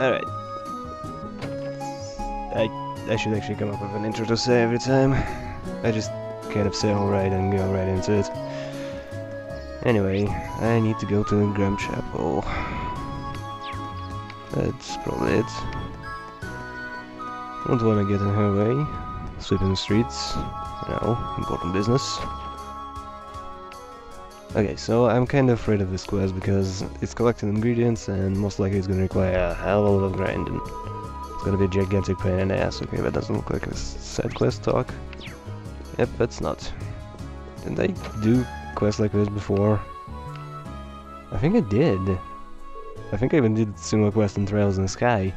Alright. I I should actually come up with an intro to say every time. I just kind of say alright and go right into it. Anyway, I need to go to Graham Chapel. That's probably it. Don't want to get in her way. Sweeping the streets. Know, important business. Okay, so I'm kind of afraid of this quest because it's collecting ingredients and most likely it's gonna require a hell of a lot of grinding. It's gonna be a gigantic pain in the ass. Okay, that doesn't look like a side quest talk. Yep, that's not. Did I do quests like this before? I think I did. I think I even did similar quest in Trails in the Sky.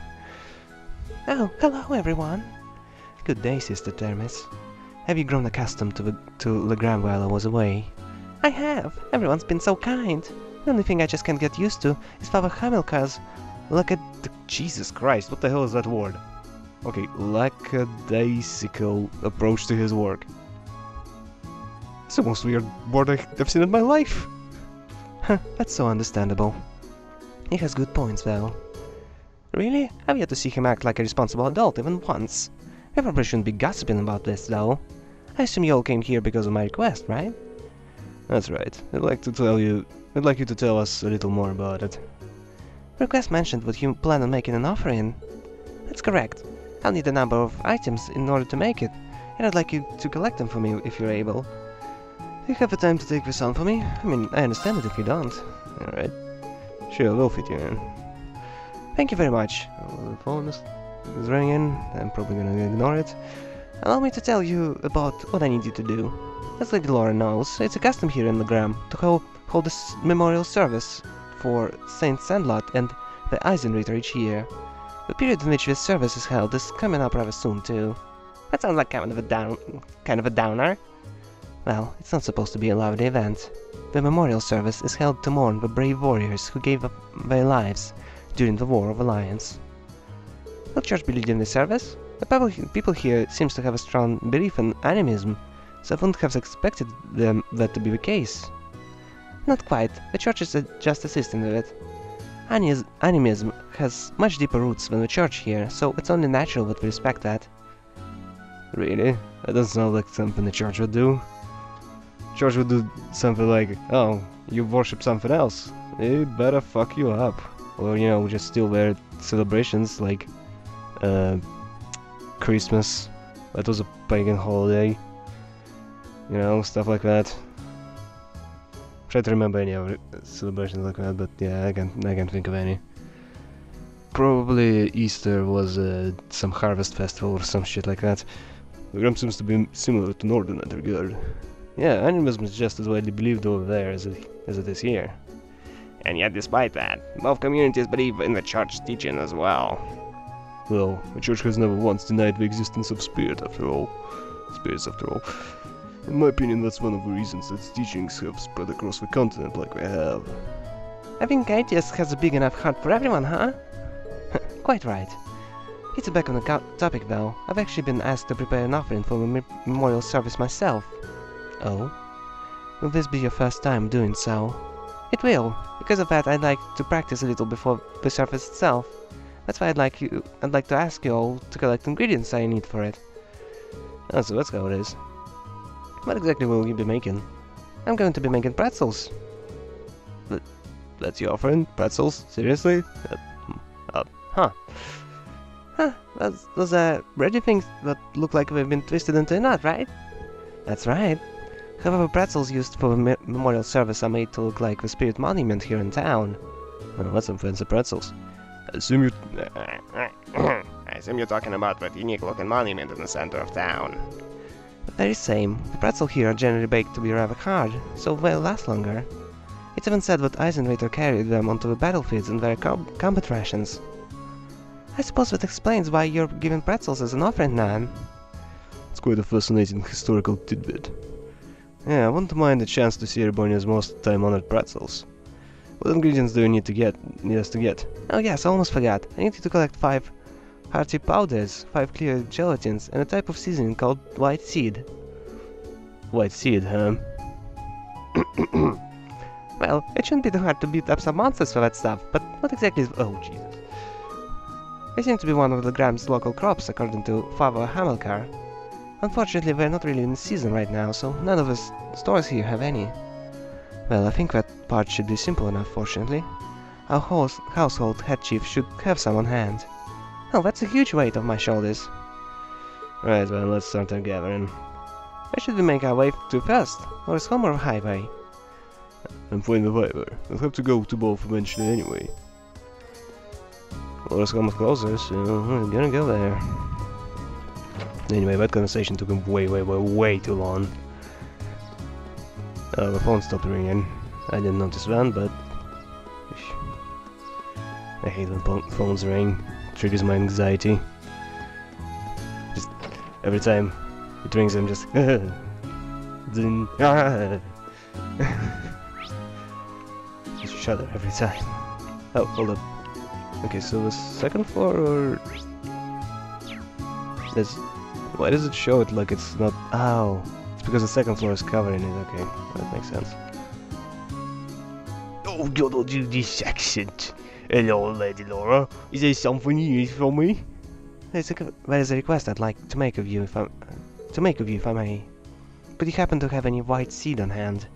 Oh, hello everyone. Good day, Sister Thermis. Have you grown accustomed to, the, to Legram while I was away? I have. Everyone's been so kind. The only thing I just can't get used to is Father Hamilcar's look at. Jesus Christ, what the hell is that word? Okay, lackadaisical approach to his work. It's the most weird word I've seen in my life. Huh, that's so understandable. He has good points, though. Really? I've yet to see him act like a responsible adult even once. We probably shouldn't be gossiping about this, though. I assume you all came here because of my request, right? That's right. I'd like to tell you... I'd like you to tell us a little more about it. Request mentioned what you plan on making an offer in. That's correct. I'll need a number of items in order to make it, and I'd like you to collect them for me if you're able. Do you have the time to take this on for me? I mean, I understand it if you don't. Alright. Sure, we'll fit you in. Thank you very much. Oh, the phone is, is ringing. I'm probably gonna ignore it. Allow me to tell you about what I need you to do. As Lady Laura knows, it's a custom here in Legram to ho hold a memorial service for Saint Sandlot and the Eisenritter each year. The period in which this service is held is coming up rather soon too. That sounds like kind of a down, kind of a downer. Well, it's not supposed to be a lively event. The memorial service is held to mourn the brave warriors who gave up their lives during the War of Alliance. Will Church believe in the service? The people here seems to have a strong belief in animism, so I wouldn't have expected them that to be the case. Not quite. The church is just assisting with it. Anis animism has much deeper roots than the church here, so it's only natural that we respect that. Really? That doesn't sound like something the church would do. Church would do something like, oh, you worship something else. It better fuck you up. Or, you know, just steal their celebrations like uh, Christmas. That was a pagan holiday. You know, stuff like that. Try to remember any other celebrations like that, but yeah, I can't, I can't think of any. Probably Easter was uh, some harvest festival or some shit like that. Legram seems to be similar to Northern in that regard. Yeah, animism is just as widely believed over there as it, as it is here. And yet, despite that, both communities believe in the church's teaching as well. Well, the church has never once denied the existence of spirit, after all. Spirits, after all. In my opinion, that's one of the reasons its teachings have spread across the continent like they have. I think Aidios has a big enough heart for everyone, huh? Quite right. It's back on the topic, though. I've actually been asked to prepare an offering for a memorial service myself. Oh? Will this be your first time doing so? It will. Because of that, I'd like to practice a little before the service itself. That's why I'd like you. I'd like to ask you all to collect ingredients I need for it. Oh, so that's how it is. What exactly will you be making? I'm going to be making pretzels. But that's your offering? Pretzels? Seriously? Uh, uh, huh. Huh, those, those are bready things that look like they've been twisted into a knot, right? That's right. However, pretzels used for me memorial service are made to look like the spirit monument here in town. Well, that's some fancy pretzels. I assume you... I assume you're talking about that unique-looking monument in the center of town. The very same. The pretzel here are generally baked to be rather hard, so they'll last longer. It's even said that Eisenritter carried them onto the battlefields in their com combat rations. I suppose that explains why you're given pretzels as an offering, Nan. It's quite a fascinating historical tidbit. Yeah, I wouldn't mind the chance to see Erebonia's most time-honored pretzels. What ingredients do you need to get? Need us to get? Oh yes, I almost forgot. I need you to collect five hearty powders, five clear gelatins, and a type of seasoning called white seed. White seed, huh? well, it shouldn't be too hard to beat up some monsters for that stuff, but what exactly is... Oh, Jesus. They seem to be one of Legram's local crops, according to Fava Hamilcar. Unfortunately, we're not really in season right now, so none of the stores here have any. Well, I think that part should be simple enough, fortunately. Our house household head chief should have some on hand. Hell, that's a huge weight off my shoulders. Right, well, let's start our gathering. Where should we make our way to first? Or is home or highway? I'm playing the either. We'll have to go to both eventually anyway. Well, it's almost closer, so we're gonna go there. Anyway, that conversation took him way, way, way, way too long. Uh, the phone stopped ringing. I didn't notice that, but... I hate when phones ring. Triggers my anxiety. Just every time it rings, I'm just... Just shudder every time. Oh, hold up. Okay, so the second floor or... There's... Why does it show it like it's not... Oh, it's because the second floor is covering it. Okay, that makes sense. Oh, don't do this accent. Hello, Lady Laura. Is there something you need from me? There's a, there is a request I'd like to make of you, if I, to make of you, if I may. But you happen to have any white seed on hand?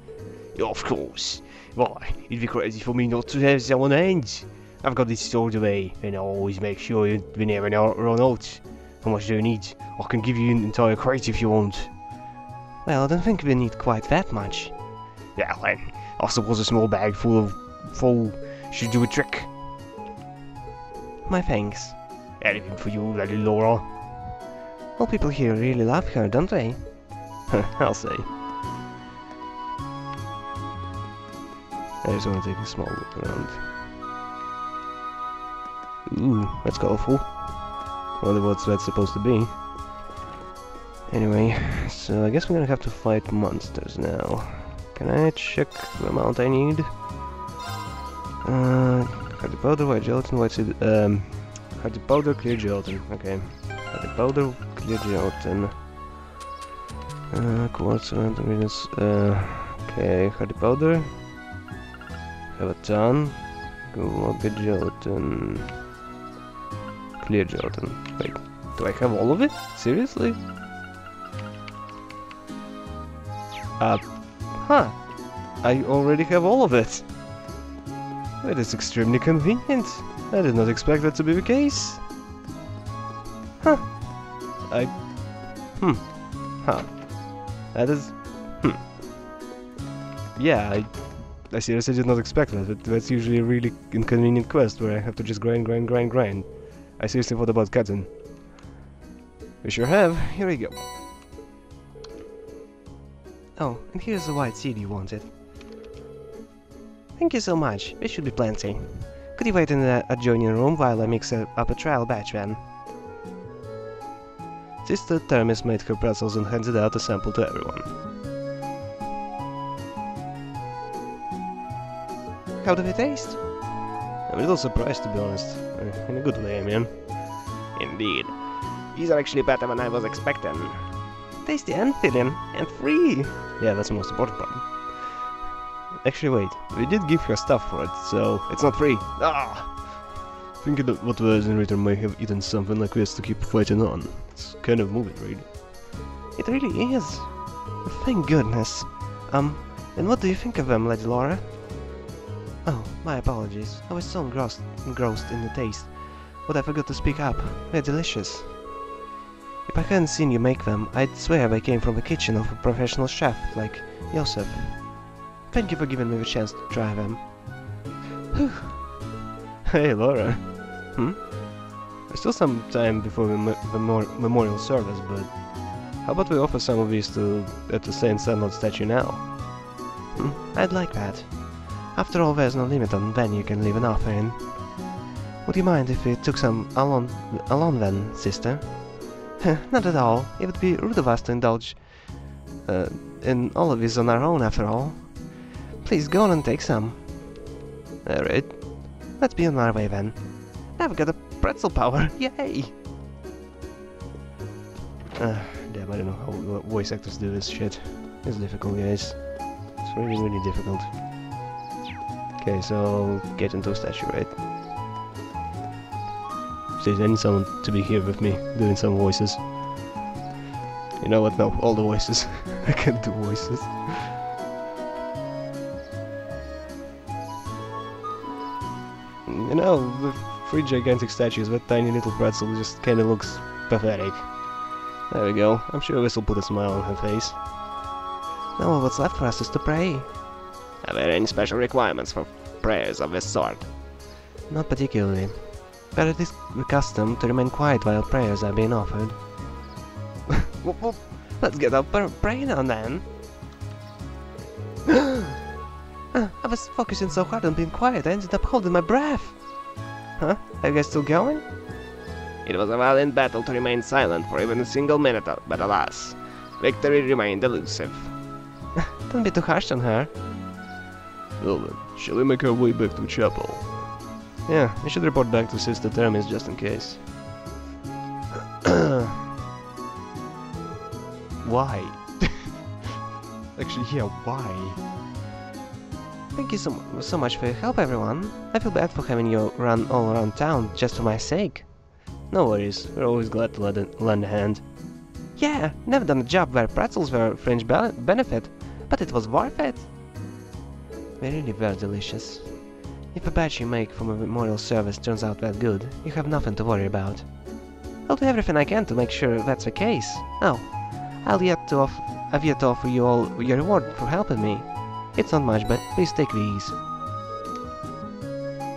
Of course. Why, it'd be crazy for me not to have some on hand. I've got this stored away, and I always make sure you we never run out. How much do you need? I can give you an entire crate if you want. Well, I don't think we need quite that much. Yeah, well, I suppose a small bag full of full should do a trick. My thanks. Anything for you, Lady Laura. All people here really love her, don't they? I'll say. I just want to take a small look around. Ooh, that's colorful. Wonder what's that supposed to be. Anyway, so I guess we're gonna have to fight monsters now. Can I check the amount I need? Uh, hardy powder, white gelatin, white seed, um, hardy powder, clear gelatin. Okay, hardy powder, clear gelatin. Uh, quartz, and ingredients. Uh, okay, hardy powder. Have a ton. Good gelatin. Clear gelatin. Wait, do I have all of it? Seriously? Uh, huh. I already have all of it. That is extremely convenient. I did not expect that to be the case. Huh. I... Hmm. Huh. That is... Hmm. Yeah, I... I seriously did not expect that. That- That's usually a really inconvenient quest where I have to just grind, grind, grind, grind. I seriously thought about cutting. We sure have. Here we go. Oh, and here's the white seed you wanted. Thank you so much. This should be plenty. Could you wait in the adjoining room while I mix up a trial batch then? Sister Thermis made her pretzels and handed out a sample to everyone. How do they taste? I'm a little surprised to be honest. Uh, In a good way, I mean. Indeed. These are actually better than I was expecting. Tasty and filling, and free! Yeah, that's the most important part. Actually, wait. We did give her stuff for it, so it's not free. Ah! Thinking that what was in return may have eaten something like this to keep fighting on. It's kind of moving, really. It really is. Thank goodness. Um, and what do you think of them, Lady Laura? Oh, my apologies. I was so engrossed, engrossed in the taste. But I forgot to speak up. They're delicious. If I hadn't seen you make them, I'd swear they came from the kitchen of a professional chef like Joseph. Thank you for giving me the chance to try them. Hey, Laura. Hmm? There's still some time before the me- memor- memorial service, but how about we offer some of these to at the Saint Sandlot statue now? Hmm, I'd like that. After all, there's no limit on when you can leave an offer in. Would you mind if we took some alone, alone then, sister? Not at all. It would be rude of us to indulge uh, in all of this on our own, after all. Please go on and take some. Alright. Let's be on our way then. I've got a pretzel power, yay! Uh, damn, I don't know how voice actors do this shit. It's difficult, guys. It's really, really difficult. Okay, so get into a statue, right? Seriously, I need someone to be here with me, doing some voices. You know what? No, all the voices. I can't do voices. You know, the three gigantic statues with tiny little pretzel just kinda looks pathetic. There we go. I'm sure this will put a smile on her face. Now all what's left for us is to pray. Are there any special requirements for prayers of this sort? Not particularly. But it is the custom to remain quiet while prayers are being offered. Let's get up and pray now then. Uh, I was focusing so hard on being quiet, I ended up holding my breath. Huh? Are you guys still going? It was a valiant battle to remain silent for even a single minute, uh, but alas, victory remained elusive. Don't be too harsh on her. Well then, shall we make our way back to chapel? Yeah, we should report back to Sister Thermis just in case. why? Actually, yeah, why? Thank you so, so much for your help, everyone. I feel bad for having you run all around town just for my sake. No worries, we're always glad to lend a, hand. Yeah, never done a job where pretzels were fringe be- benefit, but it was worth it. They really were delicious. If a batch you make from a memorial service turns out that good, you have nothing to worry about. I'll do everything I can to make sure that's the case. Oh, I'll yet to off- I've yet to offer you all your reward for helping me. It's not much, but please take these.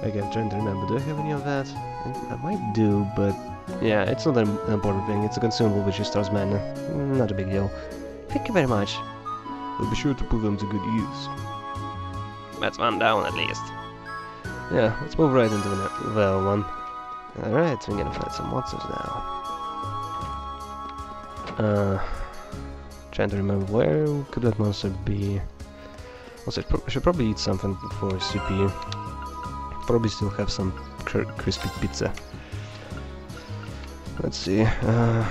Again, trying to remember, do I have any of that? I might do, but yeah, it's not an an important thing. It's a consumable which restores mana. Mm, Not a big deal. Thank you very much. But be sure to put them to good use. That's one down at least. Yeah, let's move right into the ne- well one. Alright, we're gonna fight some monsters now. Uh, trying to remember where could that monster be. Also, I should probably eat something for CP. Probably still have some cr crispy pizza. Let's see. Uh,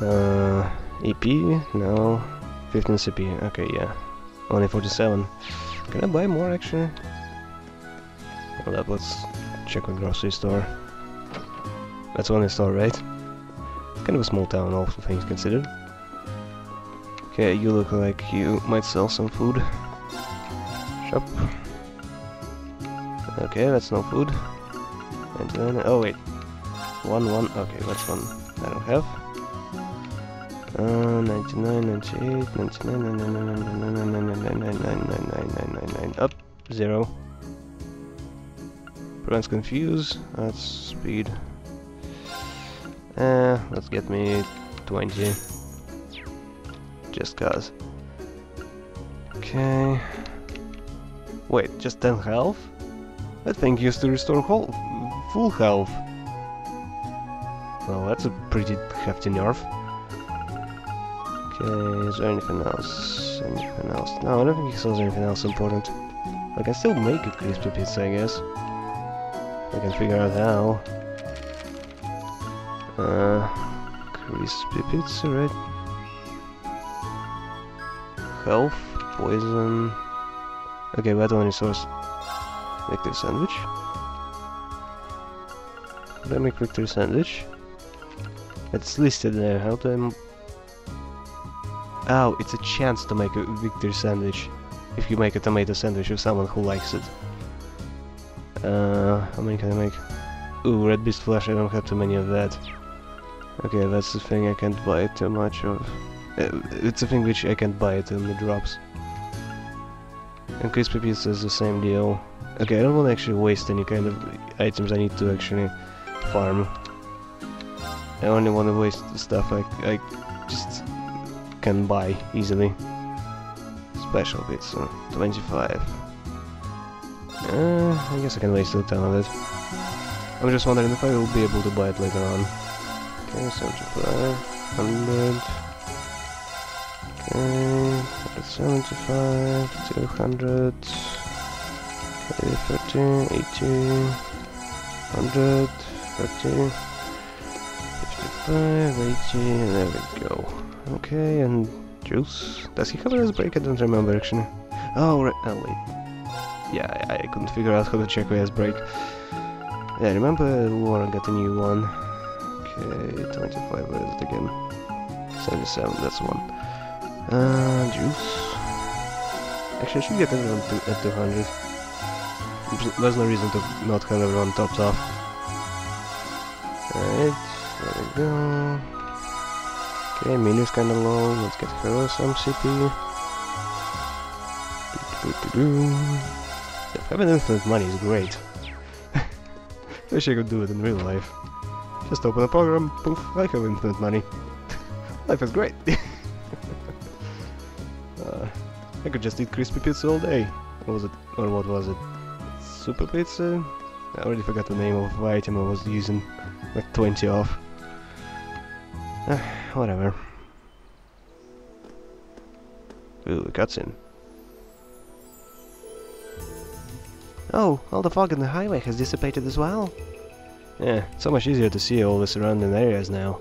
uh, EP? No. 15 CP. Okay, yeah. Only 47. Can I buy more actually? Hold up, let's check with grocery store. That's only store, right? Kind of a small town, all things considered. Okay, you look like you might sell some food. Shop. Okay, that's no food. And then, oh wait. One, one, okay, that's one I don't have. Uh, 99, 98, 99, 99, 99, 99, up, zero. Prevents confuse, that's speed. Uh, let's get me 20. Just cause. Okay. Wait, just 10 health? That thing used to restore whole, full health. Well, that's a pretty hefty nerf. Okay, is there anything else? Anything else? No, I don't think he sells anything else important. I can still make a crispy pizza, I guess. I can figure out how. Uh, crispy pizza, right? Health, poison. Okay, battle and resource. Victor sandwich. Let me victory sandwich. It's listed there. How do I? Oh, it's a chance to make a Victor sandwich. If you make a tomato sandwich with someone who likes it. Uh, how many can I make? Ooh, red beast flesh. I don't have too many of that. Okay, that's the thing I can't buy too much of. Uh, it's a thing which I can't buy it in the drops. And crispy pizza is the same deal. Okay, I don't want to actually waste any kind of items I need to actually farm. I only want to waste stuff I, I just can buy easily. Special pizza, 25. Uh, I guess I can waste a ton of it. I'm just wondering if I will be able to buy it later on. Okay, 75, 100. Okay, 75, 200. Okay, 30, 80, 100, 30, 55, 80, there we go. Okay, and juice. Does he have a break? I don't remember actually. Oh, right. Oh, wait. Yeah, I, couldn't figure out how to check his break. Yeah, remember Lauren got a new one. Okay, 25, what is it again? 77, that's one. Uh, juice. Actually, I should get everyone to, at 200. There's no reason to not have everyone topped off. Alright, there we go. Okay, Minu's kinda low. Let's get her some CP. Do, do, do. Yeah, having infinite money is great. Wish I could do it in real life. Just open a program, poof, I have infinite money. life is great. just eat crispy pizza all day. What was it? Or what was it? Super pizza? I already forgot the name of the item I was using. Like 20 off. Uh, whatever. Ooh, cutscene. Oh, all the fog on the highway has dissipated as well. Yeah, so much easier to see all the surrounding areas now.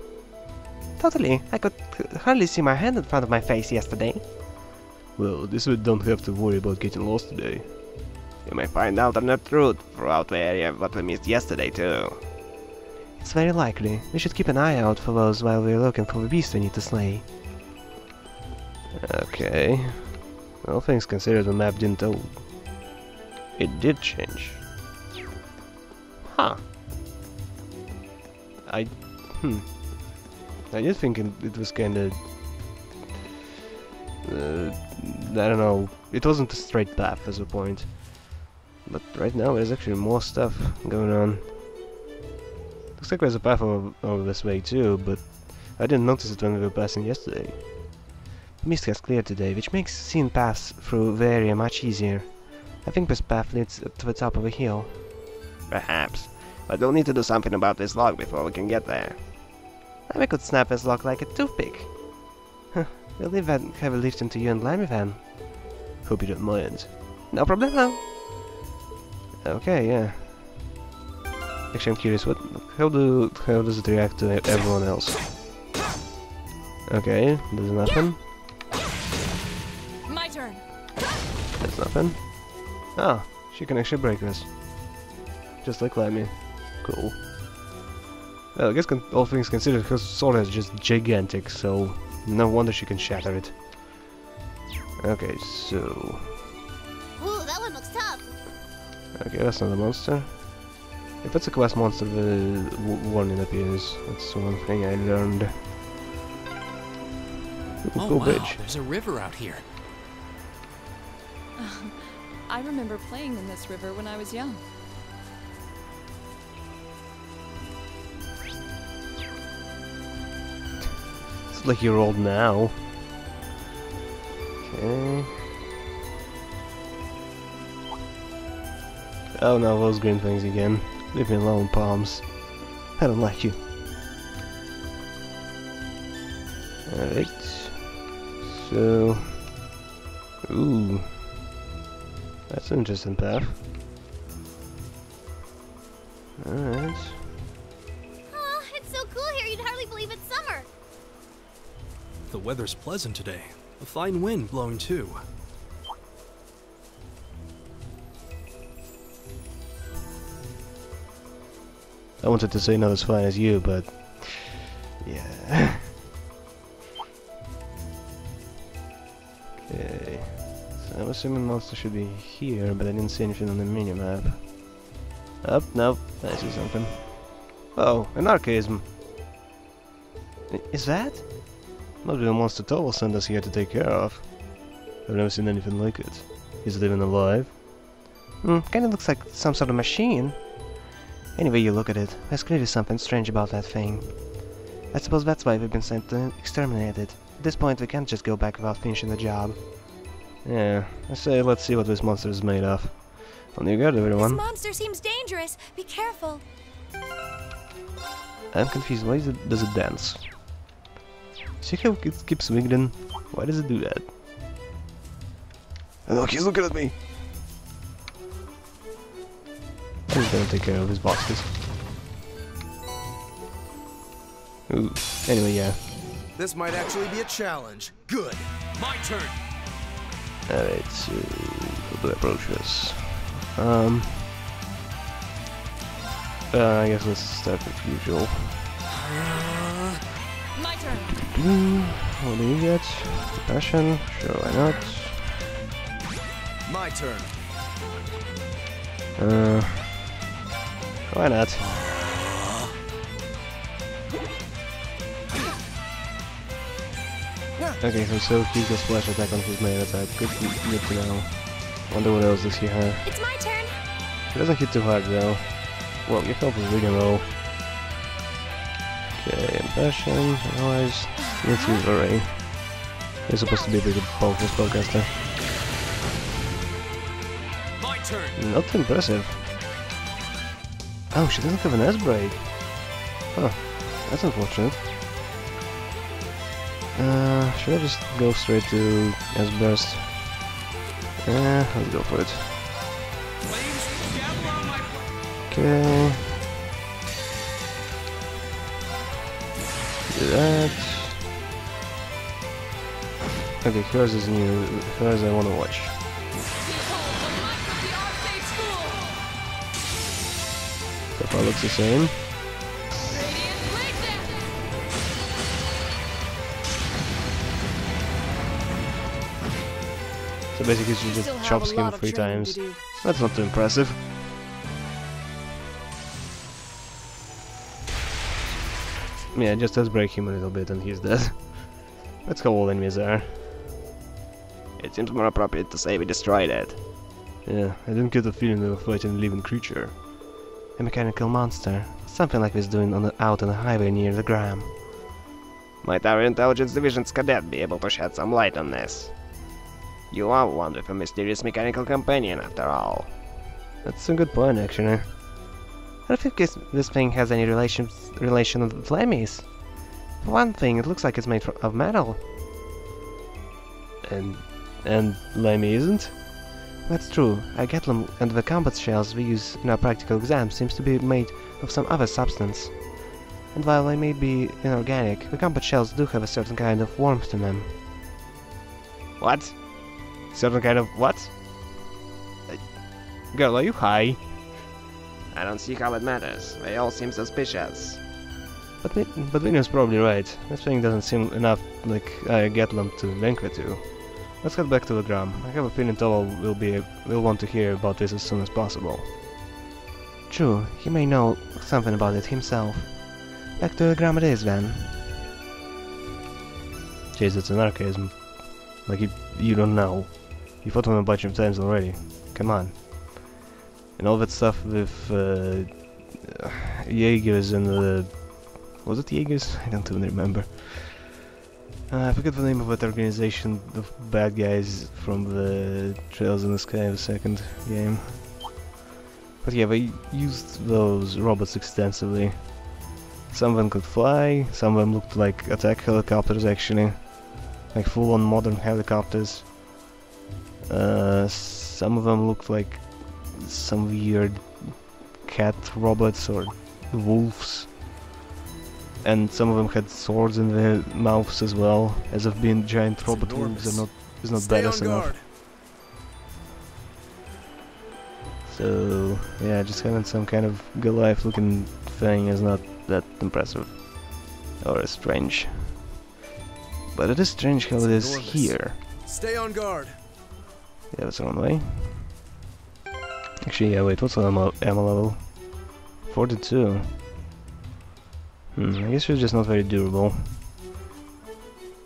Totally. I could hardly see my hand in front of my face yesterday. Well, this we don't have to worry about getting lost today. You may find out alternate route throughout the area what we missed yesterday too. It's very likely. We should keep an eye out for those while we're looking for the beast we need to slay. Okay. All things considered, the map didn't tell. It did change. Huh. I. Hmm. I did think it, it was kinda. Uh, I don't know. It wasn't a straight path as a point. But right now there's actually more stuff going on. Looks like there's a path over, over this way too, but I didn't notice it when we were passing yesterday. The mist has cleared today, which makes seeing paths through the area much easier. I think this path leads to the top of a hill. Perhaps. But we'll need to do something about this log before we can get there. And we could snap this lock like a toothpick. Huh, we'll leave that heavy lifting to you and Lemmy then. Hope you don't mind. No problem. Okay, yeah. Actually, I'm curious. What? How do? How does it react to everyone else? Okay, there's nothing. My turn. There's nothing. Oh, she can actually break this. Just like Lemmy. Cool. Well, I guess con all things considered, her sword is just gigantic, so no wonder she can shatter it. Okay, so... Ooh, that one looks tough. Okay, that's not a monster. If it's a quest monster, the warning appears. That's one thing I learned. Ooh, Oh cool wow, bridge. there's a river out here. I remember playing in this river when I was young. Like you're old now. Okay. Oh no, those green things again. Leave me alone, palms. I don't like you. Alright. So... Ooh. That's an interesting path. Alright. The weather's pleasant today. A fine wind blowing too. I wanted to say not as fine as you, but... Yeah. okay. So I'm assuming monster should be here, but I didn't see anything on the minimap. Up, oh, nope, I see something. Oh, an archaism. Is that? Must be the monster Toval sent us here to take care of. I've never seen anything like it. Is it even alive? Hmm, kinda looks like some sort of machine. Anyway you look at it, there's clearly something strange about that thing. I suppose that's why we've been sent to exterminate it. At this point, we can't just go back without finishing the job. Yeah, I say let's see what this monster is made of. On your guard, This everyone. monster seems dangerous. Be careful. I'm confused. Why is it, does it dance? See how it keeps wiggling? Why does it do that? And look, he's looking at me! He's gonna take care of his bosses. Ooh. Anyway, yeah. This might actually be a challenge. Good. My turn. Alright, so... How do I approach this? Um... Uh, I guess let's start with usual. My turn. What do you get? Passion? Sure, why not? My turn. Uh, why not? Okay, so so he can splash attack on his main attack. Good, good to know. Wonder what else does he have. It's my turn. He doesn't hit too hard though. Well, your health is really low. Okay, impression, otherwise, let's use array. He's supposed to be a big powerful spellcaster. My turn. Not impressive. Oh, she doesn't have an S-break. Huh, that's unfortunate. Uh, should I just go straight to S-burst? Yeah, let's go for it. Okay. Do that. Okay, here's is new. Here's I want to watch. So far looks the same. So basically she just chops him three times. That's not too impressive. Yeah, just let's break him a little bit and he's dead. That's how all enemies are. It seems more appropriate to say we destroyed it. Yeah, I didn't get the feeling of were fighting a living creature. A mechanical monster. Something like this doing on the, out on the highway near Legram. Might our intelligence division's cadet be able to shed some light on this? You are one with a mysterious mechanical companion, after all. That's a good point, actually. I don't think this, thing has any relation relation with Flemmies. For one thing, it looks like it's made of metal. And and Lemmy isn't? That's true. I get them, and the combat shells we use in our practical exams seems to be made of some other substance. And while they may be inorganic, the combat shells do have a certain kind of warmth to them. What? Certain kind of what? Uh, Girl, are you high? I don't see how it matters. They all seem suspicious. But but Vinny's probably right. This thing doesn't seem enough like I get them to banquet to. Let's get back to the drum. I have a feeling Toval will be will want to hear about this as soon as possible. True, he may know something about it himself. Back to Legram it is then. Jeez, it's an archaism. Like you, you don't know. You've fought him a bunch of times already. Come on. And all that stuff with uh, Jaegers and the... Was it Jaegers? I don't even remember. Uh, I forget the name of that organization of bad guys from the Trails in the Sky, the second game. But yeah, they used those robots extensively. Some of them could fly, some of them looked like attack helicopters actually like full-on modern helicopters. Uh, some of them looked like some weird cat robots or wolves. And some of them had swords in their mouths as well, as if being giant It's robot wolves enormous. are not is not Stay badass enough. So yeah, just having some kind of Goliath looking thing is not that impressive. Or strange. But it is strange how It's it is enormous. here. Stay on guard. Yeah, that's the wrong way. Actually, yeah, wait, what's the ammo, level? 42. Hmm, I guess she's just not very durable.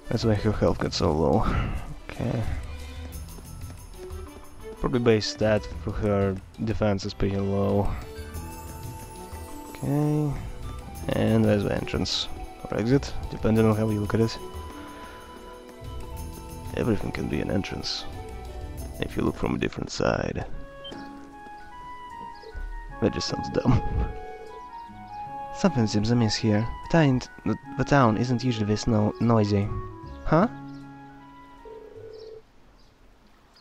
That's why her health got so low. Okay. Probably base stat for her defense is pretty low. Okay. And there's the entrance. Or exit, depending on how you look at it. Everything can be an entrance if you look from a different side. That just sounds dumb. Something seems amiss here. The town, the, town isn't usually this no noisy. Huh?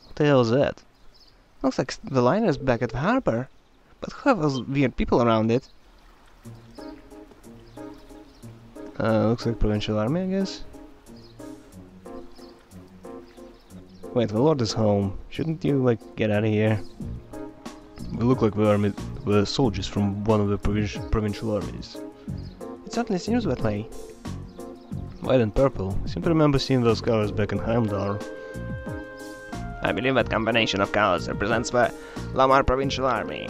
What the hell is that? Looks like the liner's back at the harbor. But who have those weird people around it? Uh, looks like provincial army, I guess. Wait, the lord is home. Shouldn't you like get out of here? We look like we are mi- were soldiers from one of the provincial provincial armies. It certainly seems that way. White and purple. I seem to remember seeing those colors back in Heimdall. I believe that combination of colors represents the Lamare Provincial Army.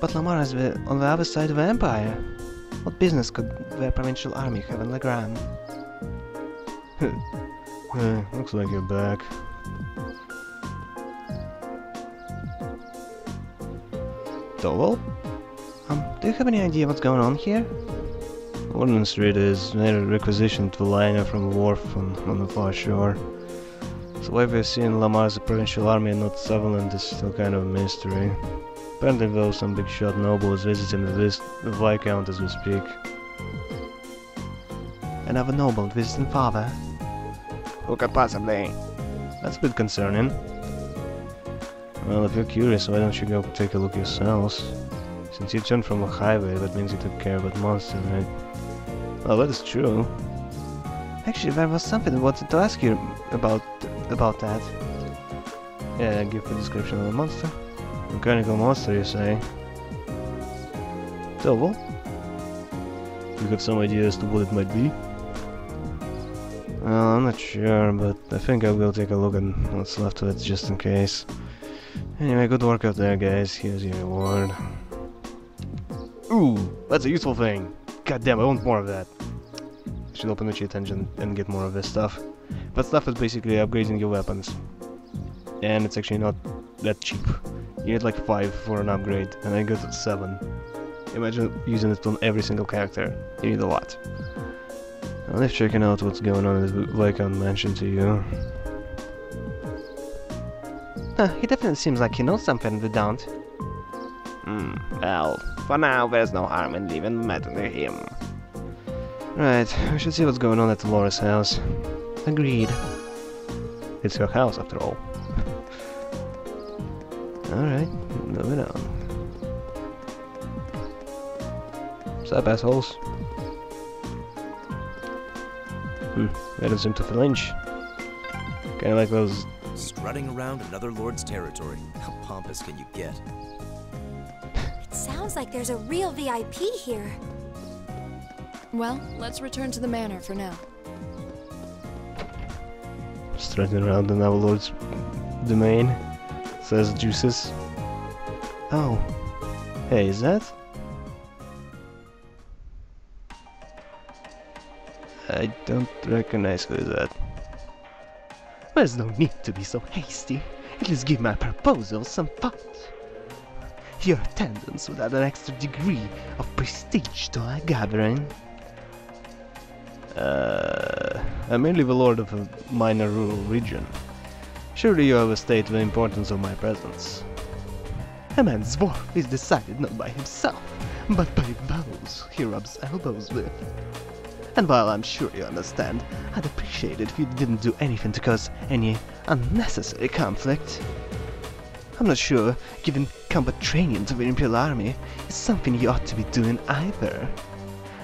But Lamare is the, on the other side of the Empire. What business could the provincial army have in Legram? Eh, looks like you're back. Toval? Um, do you have any idea what's going on here? Ordnance Street is made a requisition to the liner from the wharf on, on the far shore. So why we're seeing Lamare's provincial army and not Sutherland is still kind of a mystery. Apparently though some big shot noble is visiting the, vis the Viscount as we speak. Another noble visiting father? Who could possibly? That's a bit concerning. Well, if you're curious, why don't you go take a look yourselves? Since you turned from a highway, that means you took care about monsters, right? Well, that is true. Actually, there was something I wanted to ask you about about that. Yeah, give the description of the monster. Mechanical monster, you say? Double? You got some idea as to what it might be? Well, I'm not sure, but I think I will take a look at what's left of it just in case. Anyway, good work out there, guys. Here's your reward. Ooh, that's a useful thing. God damn, I want more of that. I should open the cheat engine and get more of this stuff. But stuff is basically upgrading your weapons. And it's actually not that cheap. You need like 5 for an upgrade, and I got 7. Imagine using it on every single character. You need a lot. I'll leave checking out what's going on in the Viscount Mansion to you. Huh, he definitely seems like he knows something we don't. Hmm, well, for now there's no harm in leaving matter to him. Right, we should see what's going on at Laura's house. Agreed. It's her house, after all. Alright, moving on. What's up, assholes? Hmm, that doesn't seem to flinch. Kinda like those... Strutting around another lord's territory. How pompous can you get? It sounds like there's a real VIP here. Well, let's return to the manor for now. strutting around another lord's domain. Says Jusis. Oh. Hey, is that? I don't recognize who is that. There's no need to be so hasty. At least give my proposal some thought. Your attendance would add an extra degree of prestige to our gathering. Uh, I'm merely the lord of a minor rural region. Surely you overstate the importance of my presence. A man's worth is decided not by himself, but by those he rubs elbows with. And while I'm sure you understand, I'd appreciate it if you didn't do anything to cause any unnecessary conflict. I'm not sure giving combat training to the Imperial Army is something you ought to be doing either.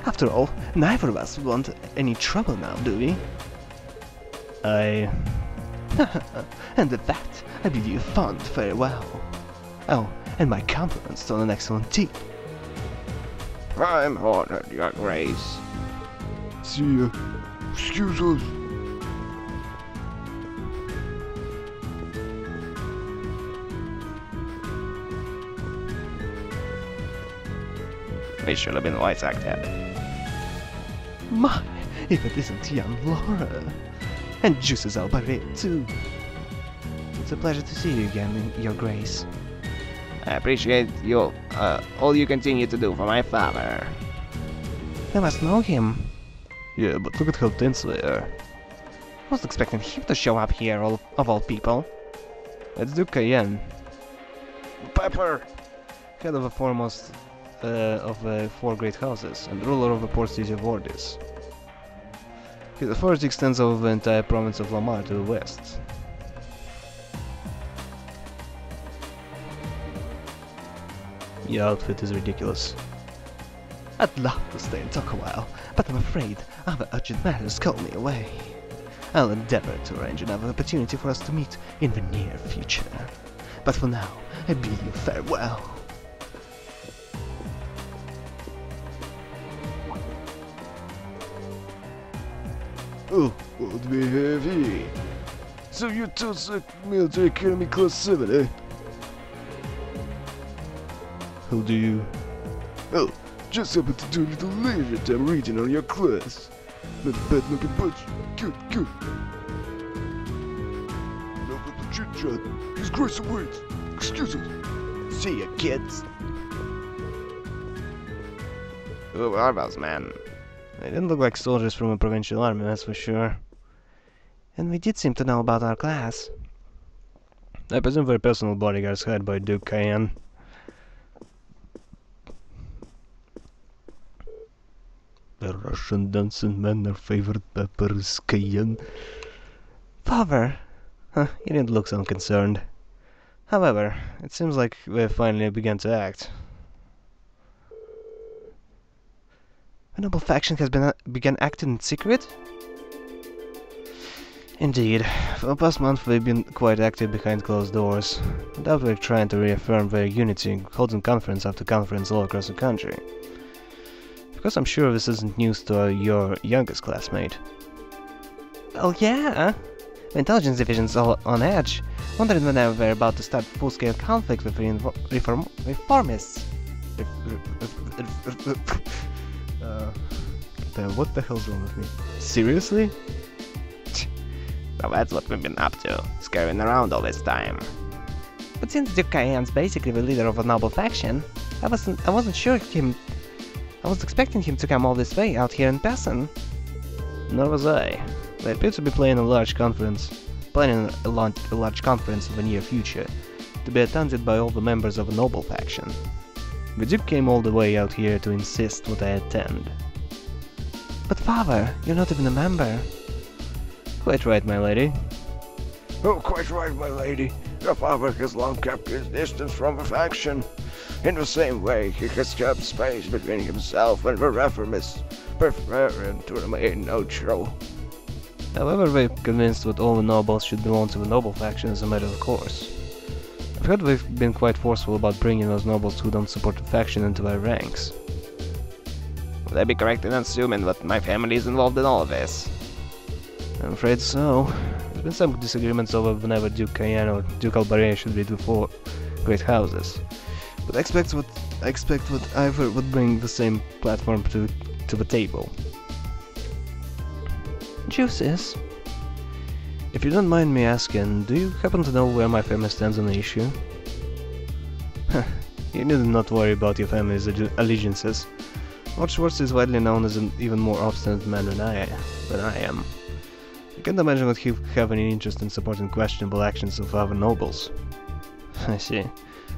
After all, neither of us want any trouble now, do we? I... and with that, I bid you a fond farewell. Oh, and my compliments on an excellent tea. I'm honored, your grace. See ya. Excuse us. We should have been voice acted. My, if it isn't young Laura. And Jusis Albarea, too. It's a pleasure to see you again, Your Grace. I appreciate you, uh, all you continue to do for my father. I must know him. Yeah, but look at how dense they are. I was expecting him to show up here, all, of all people. Let's do Cayenne. Pepper! Head of the foremost uh, of the four great houses, and ruler of the Portsea of Ordis. His authority extends over the entire province of Lamare to the west. Your outfit is ridiculous. I'd love to stay and talk a while, but I'm afraid other urgent matters call me away. I'll endeavor to arrange another opportunity for us to meet in the near future. But for now, I bid you farewell. Oh, would be heavy. So you two took military academy class 7, eh? Who do you... Oh, just happened to do a little leisure time reading on your class. Not a bad looking bunch. Good, good. Enough of the chit chat. His grace awaits. Excuse us. See ya, kids. Who are those men? They didn't look like soldiers from a provincial army, that's for sure. And we did seem to know about our class. I presume their personal bodyguards hired by Duke Cayenne. The Russian dancing men are favorite peppers, Cayenne. Father! Huh, he didn't look so concerned. However, it seems like they finally began to act. The noble faction has been uh, begun acting in secret? Indeed, for the past month they've been quite active behind closed doors. They're trying to reaffirm their unity, holding conference after conference all across the country. Because I'm sure this isn't news to your youngest classmate. Oh yeah? The intelligence division's all on edge, wondering when they're about to start full-scale conflict with reform- reformists. uh, the, what the hell's wrong with me? Seriously? So that's what we've been up to, scurrying around all this time. But since Duke Cayenne's basically the leader of a noble faction, I wasn't I wasn't sure him I was expecting him to come all this way out here in person. Nor was I. They appear to be planning a large conference, planning a, large, a large conference in the near future, to be attended by all the members of a noble faction. The Duke came all the way out here to insist that I attend. But father, you're not even a member. Quite right, my lady. Oh, quite right, my lady. Your father has long kept his distance from the faction. In the same way, he has kept space between himself and the reformists, preferring to remain neutral. However, we're convinced that all the nobles should belong to the noble faction as a matter of course. I've heard we've been quite forceful about bringing those nobles who don't support the faction into our ranks. Would I be correct in assuming that my family is involved in all of this? I'm afraid so. There's been some disagreements over whenever Duke Cayenne or Duke Albarea should be the four great houses. But I expect what I expect what either would bring the same platform to to the table. Jusis? If you don't mind me asking, do you happen to know where my family stands on the issue? you need not worry about your family's allegiances. Schwarzer is widely known as an even more obstinate man than I, than I am. I can't imagine that he'd have any interest in supporting questionable actions of other nobles. I see.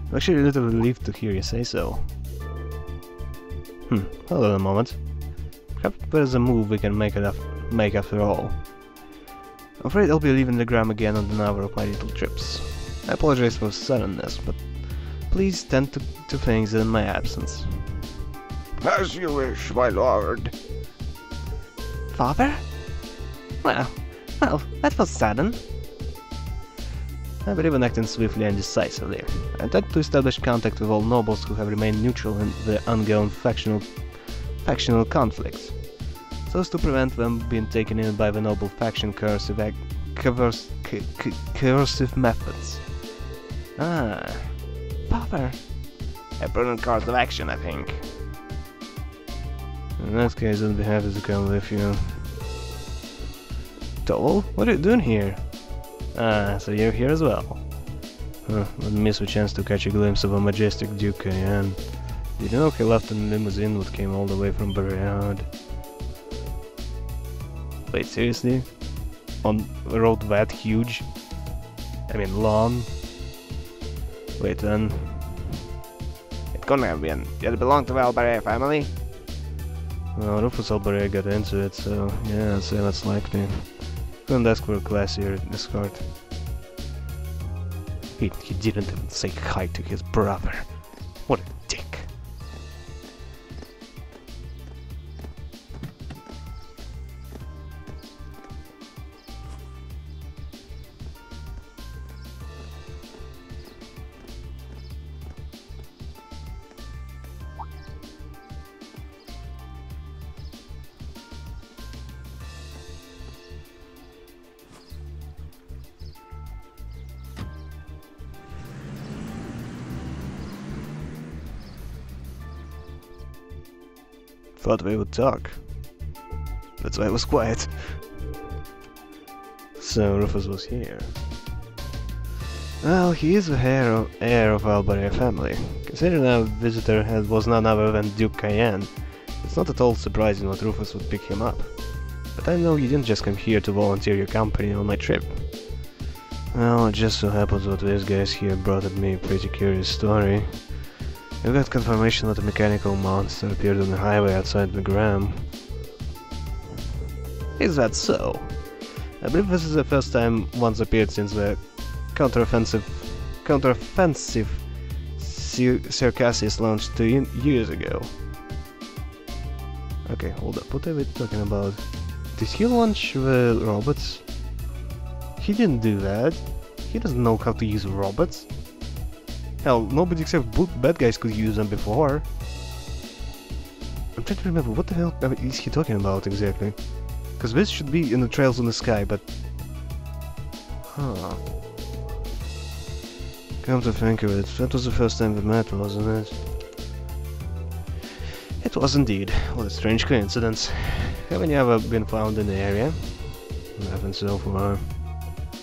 I'm actually a little relieved to hear you say so. Hmm, hold on a moment. Perhaps there's a move we can make, enough, make after all. I'm afraid I'll be leaving Legram again on another of my little trips. I apologize for suddenness, but please tend to, to things in my absence. As you wish, my lord. Father? Well, well, that was sudden. I believe in acting swiftly and decisively. I intend to establish contact with all nobles who have remained neutral in the ongoing factional, factional conflicts, so as to prevent them being taken in by the noble faction coercive, coerc- coercive methods. Ah, Father, A prudent course of action, I think. in that case I'd be happy to come with you. Toval, what are you doing here? Ah, so you're here as well. Huh, wouldn't miss a chance to catch a glimpse of a majestic Duke Cayenne. Did you know he left in a limousine that came all the way from Bareahard? Wait, seriously? On a road that huge? I mean, long? Wait, then. It couldn't have been. Did it belong to the Albarea family? Well, Rufus Albarea got into it, so yeah, I'd say that's likely. Couldn't ask for a classier escort. He, he didn't even say hi to his brother. What a we would talk. That's why I was quiet. So Rufus was here. Well, he is the heir of, heir of Albarea family. Considering our visitor had, was none other than Duke Cayenne, it's not at all surprising that Rufus would pick him up. But I know you didn't just come here to volunteer your company on my trip. Well, it just so happens that this guys here brought me a pretty curious story. We got confirmation that a mechanical monster appeared on the highway outside Legram. Is that so? I believe this is the first time one's appeared since the counteroffensive counteroffensive Circassius launched two years ago. Okay, hold up. What are we talking about? Did he launch the robots? He didn't do that. He doesn't know how to use robots. Hell, nobody except bad guys could use them before. I'm trying to remember, what the hell is he talking about exactly? Because this should be in the Trails in the Sky, but... Huh... Come to think of it, that was the first time we met, wasn't it? It was indeed. What a strange coincidence. Haven't you ever been found in the area? Haven't so far.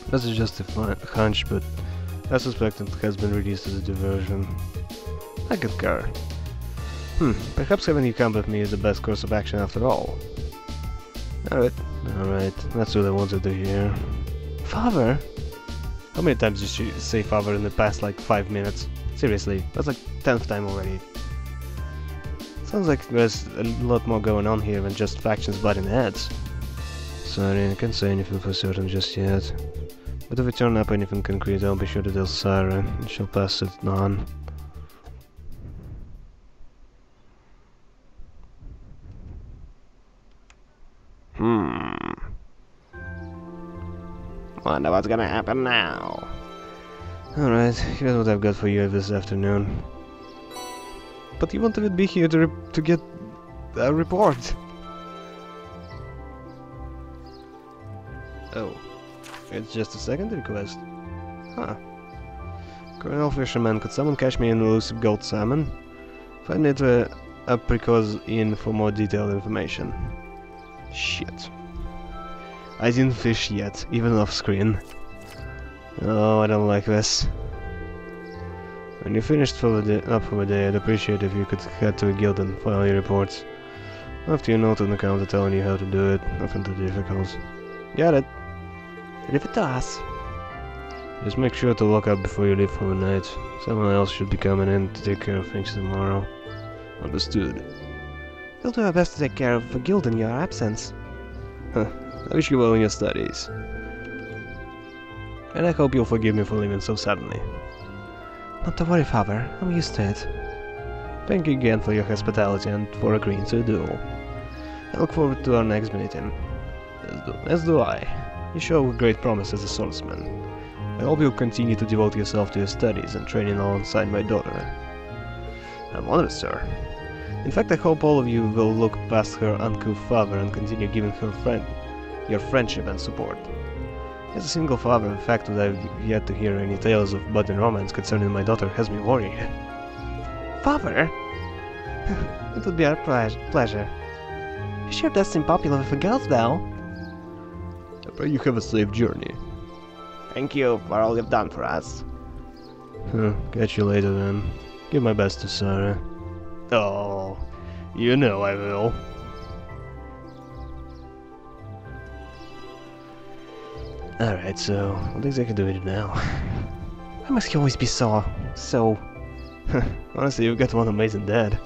This is just a hunch, but I suspect it has been released as a diversion. I concur. Hmm, perhaps having you come with me is the best course of action after all. Alright, alright, that's what I wanted to hear. Father? How many times did you say father in the past like 5 minutes? Seriously, that's like 10th time already. Sounds like there's a lot more going on here than just factions butting heads. Sorry, I can't say anything for certain just yet. But if we turn up anything concrete, I'll be sure to tell Sara, and she'll pass it on. Hmm. Wonder what's gonna happen now. Alright, here's what I've got for you this afternoon. But you wanted to be here to, to get a report. Oh. It's just a second request. Huh. Colonel Fisherman, could someone catch me an elusive gold salmon? Find it uh, up Precoz Inn for more detailed information. Shit. I didn't fish yet, even off screen. Oh, I don't like this. When you finished for the up for the day, I'd appreciate if you could head to a guild and file your reports. After you note on the counter telling you how to do it, nothing too difficult. Got it. Leave it to us. Just make sure to lock up before you leave for the night. Someone else should be coming in to take care of things tomorrow. Understood. We'll do our best to take care of the guild in your absence. Huh. I wish you well in your studies. And I hope you'll forgive me for leaving so suddenly. Not to worry, father. I'm used to it. Thank you again for your hospitality and for agreeing to a duel. I look forward to our next meeting. As do, as do I. You show great promise as a swordsman. I hope you'll continue to devote yourself to your studies and training alongside my daughter. I'm honored, sir. In fact, I hope all of you will look past her uncouth father and continue giving her friend your friendship and support. As a single father, the fact that I've yet to hear any tales of budding romance concerning my daughter has me worried. Father? it would be our ple pleasure. You sure does seem popular with the girls, though. I pray you have a safe journey. Thank you for all you've done for us. Huh, catch you later then. Give my best to Sara. Oh, you know I will. Alright, so, what exactly do we do now? Why must he always be so... so... Honestly, you've got one amazing dad.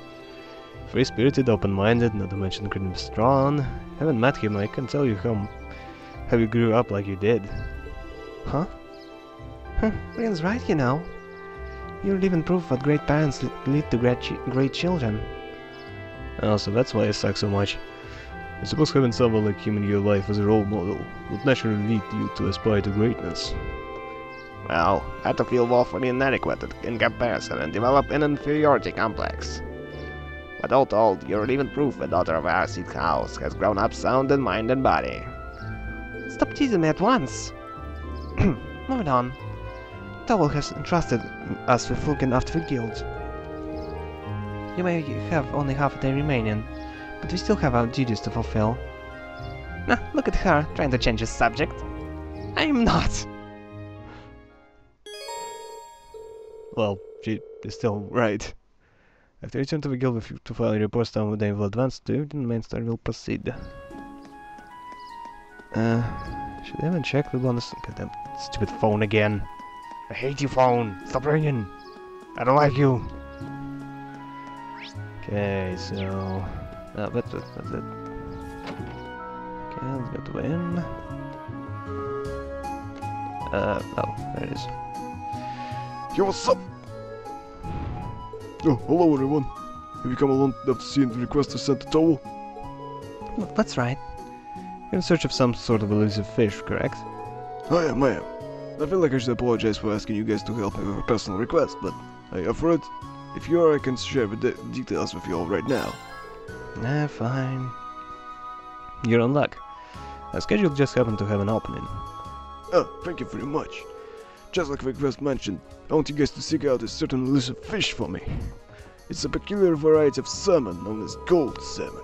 Free-spirited, open-minded, not to mention incredibly strong. Haven't met him, I can tell you how, how you grew up like you did. Huh? Huh, Rean's right, you know. You're living proof that great parents lead to great, great children. Oh, so that's why I suck so much. I suppose having someone like him in your life as a role model would naturally lead you to aspire to greatness. Well, I had to feel woefully inadequate in comparison and develop an inferiority complex. But all told, you're living proof the daughter of Arseid house has grown up sound in mind and body. Stop teasing me at once! Moving on. Toval has entrusted us with looking after the guild. You may have only half a day remaining, but we still have our duties to fulfill. Nah, look at her, trying to change the subject. I am not! Well, she is still right. After return to the guild to file your reports with the naval advance, the the main story will proceed. Uh, should I even check the bonus? Goddamn stupid phone again. I hate you, phone. Stop ringing. I don't like you. Okay, so uh, that's it. That's it. Okay, let's go to in. Uh, oh, there it is. Yo, what's up? Oh, hello everyone. Have you come along after seeing the request to send the towel? That's right. You're in search of some sort of elusive fish, correct? I am, I am. I feel like I should apologize for asking you guys to help me with a personal request, but I offer it. If you are, I can share the de- details with you all right now. Nah, fine. You're on luck. Our schedule just happened to have an opening. Oh, thank you very much. Just like the request mentioned, I want you guys to seek out a certain elusive fish for me. It's a peculiar variety of salmon known as gold salmon.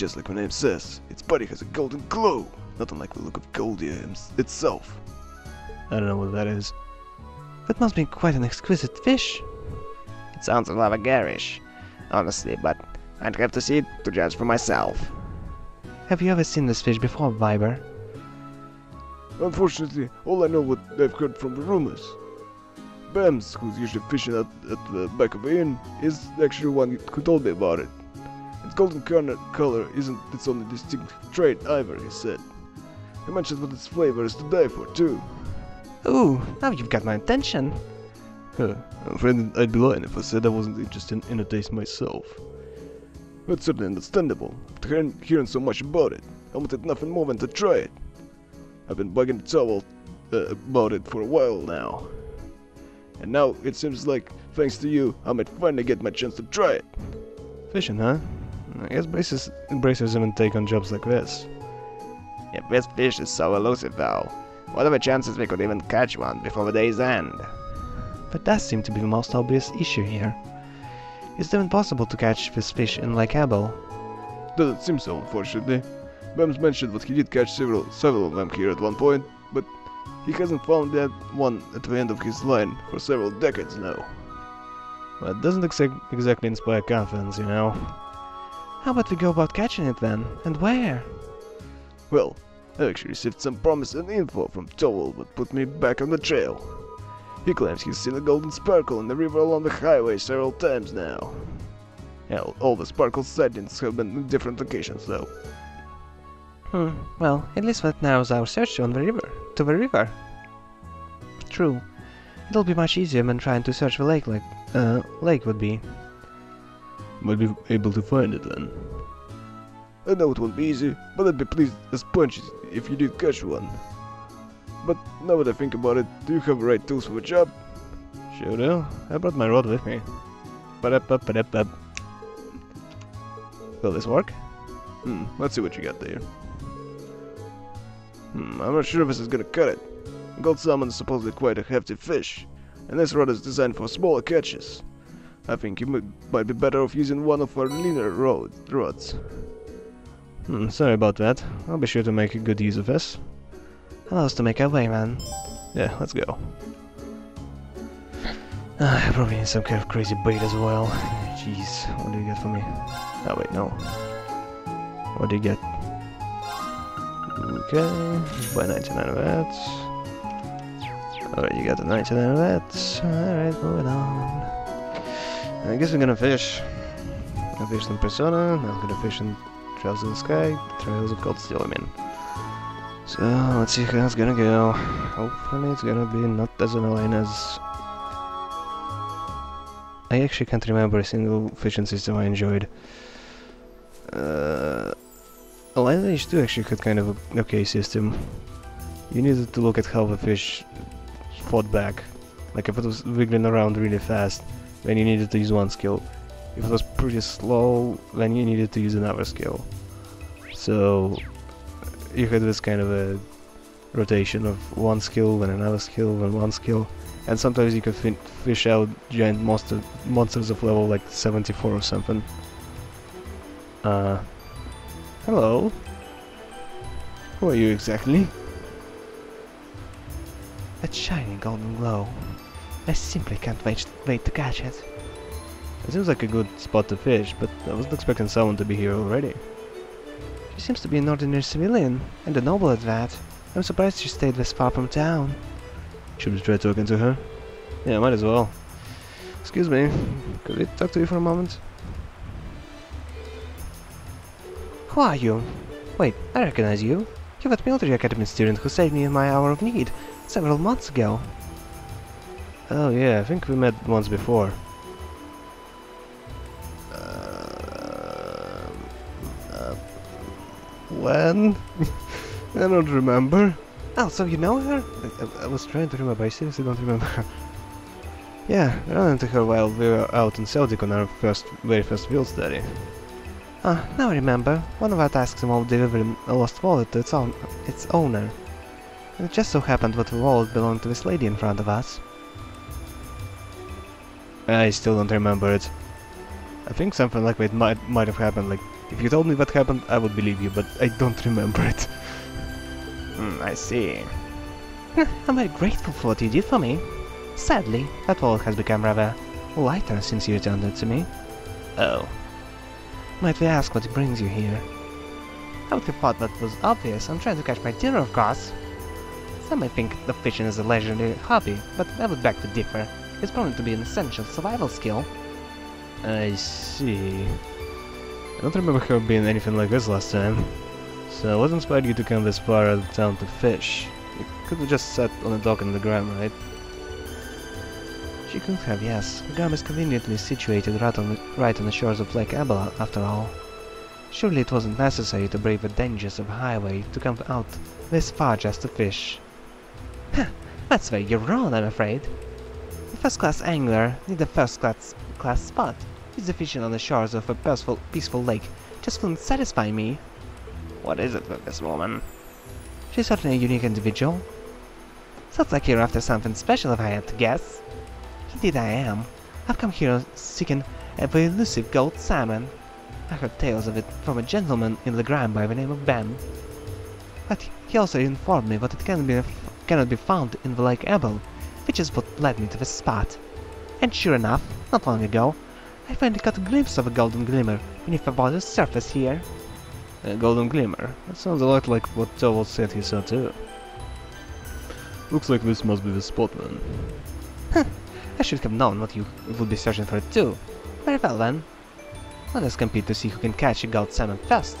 Just like my name says, its body has a golden glow, not unlike the look of Goldia ims- itself. I don't know what that is. That must be quite an exquisite fish. It sounds a rather garish, honestly, but I'd have to see it to judge for myself. Have you ever seen this fish before, Viber? Unfortunately, all I know what I've heard from the rumors. Bams, who's usually fishing at, at the back of the inn, is actually one who told me about it. Its golden corner color isn't its only distinct trait either, he said. He mentioned that its flavor is to die for, too. Ooh, now you've got my attention. Huh. I'm afraid I'd be lying if I said I wasn't interested in a taste myself. That's certainly understandable. After hearing, so much about it, I wanted nothing more than to try it. I've been bugging the towel uh, about it for a while now. And now it seems like, thanks to you, I might finally get my chance to try it. Fishing, huh? I guess bracers, bracers even take on jobs like this. If this fish is so elusive, though, what are the chances we could even catch one before the day's end? But that does seem to be the most obvious issue here. Is it even possible to catch this fish in Lake Eber? Doesn't seem so, unfortunately. Bams mentioned that he did catch several, several of them here at one point, but he hasn't found that one at the end of his line for several decades now. That doesn't exac- exactly inspire confidence, you know. How about we go about catching it then? And where? Well, I actually received some promising info from Toval that put me back on the trail. He claims he's seen a golden sparkle in the river along the highway several times now. Hell, all the sparkle sightings have been in different locations though. Hmm, well, at least that narrows our search on the river, to the river. True. It'll be much easier than trying to search the lake like, uh, lake would be. Might be able to find it then. I know it won't be easy, but I'd be pleased as punches if you did catch one. But now that I think about it, do you have the right tools for the job? Sure do. I brought my rod with me. Ba-da-ba-ba-da-ba. Will this work? Hmm, let's see what you got there. Hmm, I'm not sure if this is gonna cut it. Gold salmon is supposedly quite a hefty fish, and this rod is designed for smaller catches. I think you might, be better off using one of our leaner rod, rods. Hmm, sorry about that. I'll be sure to make a good use of this. Allow us to make our way, man. Yeah, let's go. Ah, I probably need some kind of crazy bait as well. Jeez, what do you get for me? Oh wait, no. What do you get? Okay, buy 99 of that. Alright, you got the 99 of that. Alright, moving on. I guess we're gonna fish. I fished in Persona, now I'm gonna fish in Trails in the Sky, Trails of Cold Steel, I mean. So, let's see how it's gonna go. Hopefully it's gonna be not as annoying as... I actually can't remember a single fishing system I enjoyed. Uh, Lineage 2 actually had kind of a okay system. You needed to look at how the fish fought back. Like if it was wiggling around really fast, then you needed to use one skill. If it was pretty slow, then you needed to use another skill. So you had this kind of a rotation of one skill, then another skill, then one skill. And sometimes you could fish out giant monster monsters of level like 74 or something. Uh, hello. Who are you exactly? That shining golden glow. I simply can't wait, wait to catch it. It seems like a good spot to fish, but I wasn't expecting someone to be here already. She seems to be an ordinary civilian, and a noble at that. I'm surprised she stayed this far from town. Should we try talking to her? Yeah, might as well. Excuse me, could we talk to you for a moment? Who are you? Wait, I recognize you. You're that military academy student who saved me in my hour of need, several months ago. Oh yeah, I think we met once before. Uh, when? I don't remember. Oh, so you know her? I, I was trying to remember, I seriously don't remember. yeah, I ran into her while we were out in Celdic on our first, very first field study. Ah, now I remember. One of our tasks involved delivering a lost wallet to its, own, its owner. And it just so happened that the wallet belonged to this lady in front of us. I still don't remember it. I think something like that might might have happened. Like, if you told me what happened, I would believe you, but I don't remember it. Hmm, I see. I'm very grateful for what you did for me. Sadly, that wallet has become rather lighter since you returned it to me. Oh. Might we ask what brings you here? I would have thought that was obvious. I'm trying to catch my dinner, of course. Some may think the fishing is a leisurely hobby, but I would beg to differ. It's proven to be an essential survival skill. I see. I don't remember her being anything like this last time. So what inspired you to come this far out of town to fish? You could have just sat on a dock in Legram, right? She could have, yes. Legram is conveniently situated right on, the, right on the shores of Lake Eber, after all. Surely it wasn't necessary to brave the dangers of a highway to come out this far just to fish. Huh, that's where you're wrong, I'm afraid. First-class angler needs a first-class class spot. Is fishing on the shores of a peaceful, peaceful lake just wouldn't satisfy me. What is it with this woman? She's certainly a unique individual. Sounds like you're after something special if I had to guess. Indeed I am. I've come here seeking a very elusive gold salmon. I heard tales of it from a gentleman in Legram by the name of Ben. But he also informed me that it can be, cannot be found in the Lake Eber, which is what led me to this spot. And sure enough, not long ago, I finally caught a glimpse of a golden glimmer beneath the water's surface here. A golden glimmer? That sounds a lot like what Toval said he saw too. Looks like this must be the spot then. Huh. I should have known what you would be searching for too. Very well then. Let us compete to see who can catch a gold salmon first.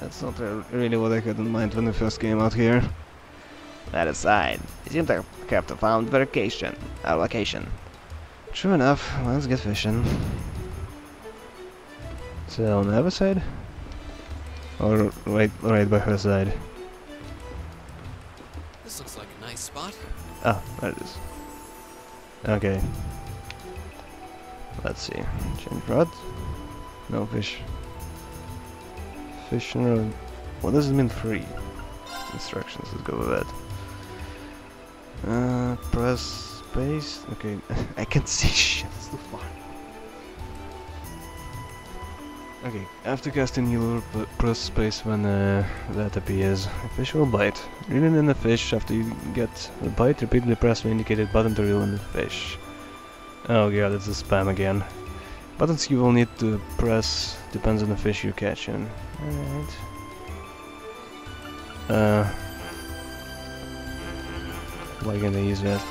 That's not really what I had in mind when we first came out here. That aside, you seem to have to found vacation, our location. True enough, let's get fishing. So on the other side? Or right, right by her side? This looks like a nice spot. Ah, there it is. Okay. Let's see. Change rod? No fish. Fishing rod. What does it mean free? Instructions, let's go with that. Uh, press space. Okay, I can't see shit, it's too far. Okay, after casting you will press space when uh, that appears. Fish will bite. Reeling in the fish after you get the bite, repeatedly press the indicated button to reel in the fish. Oh god, it's a spam again. Buttons you will need to press depends on the fish you're catching. Alright. Uh... Why can't I use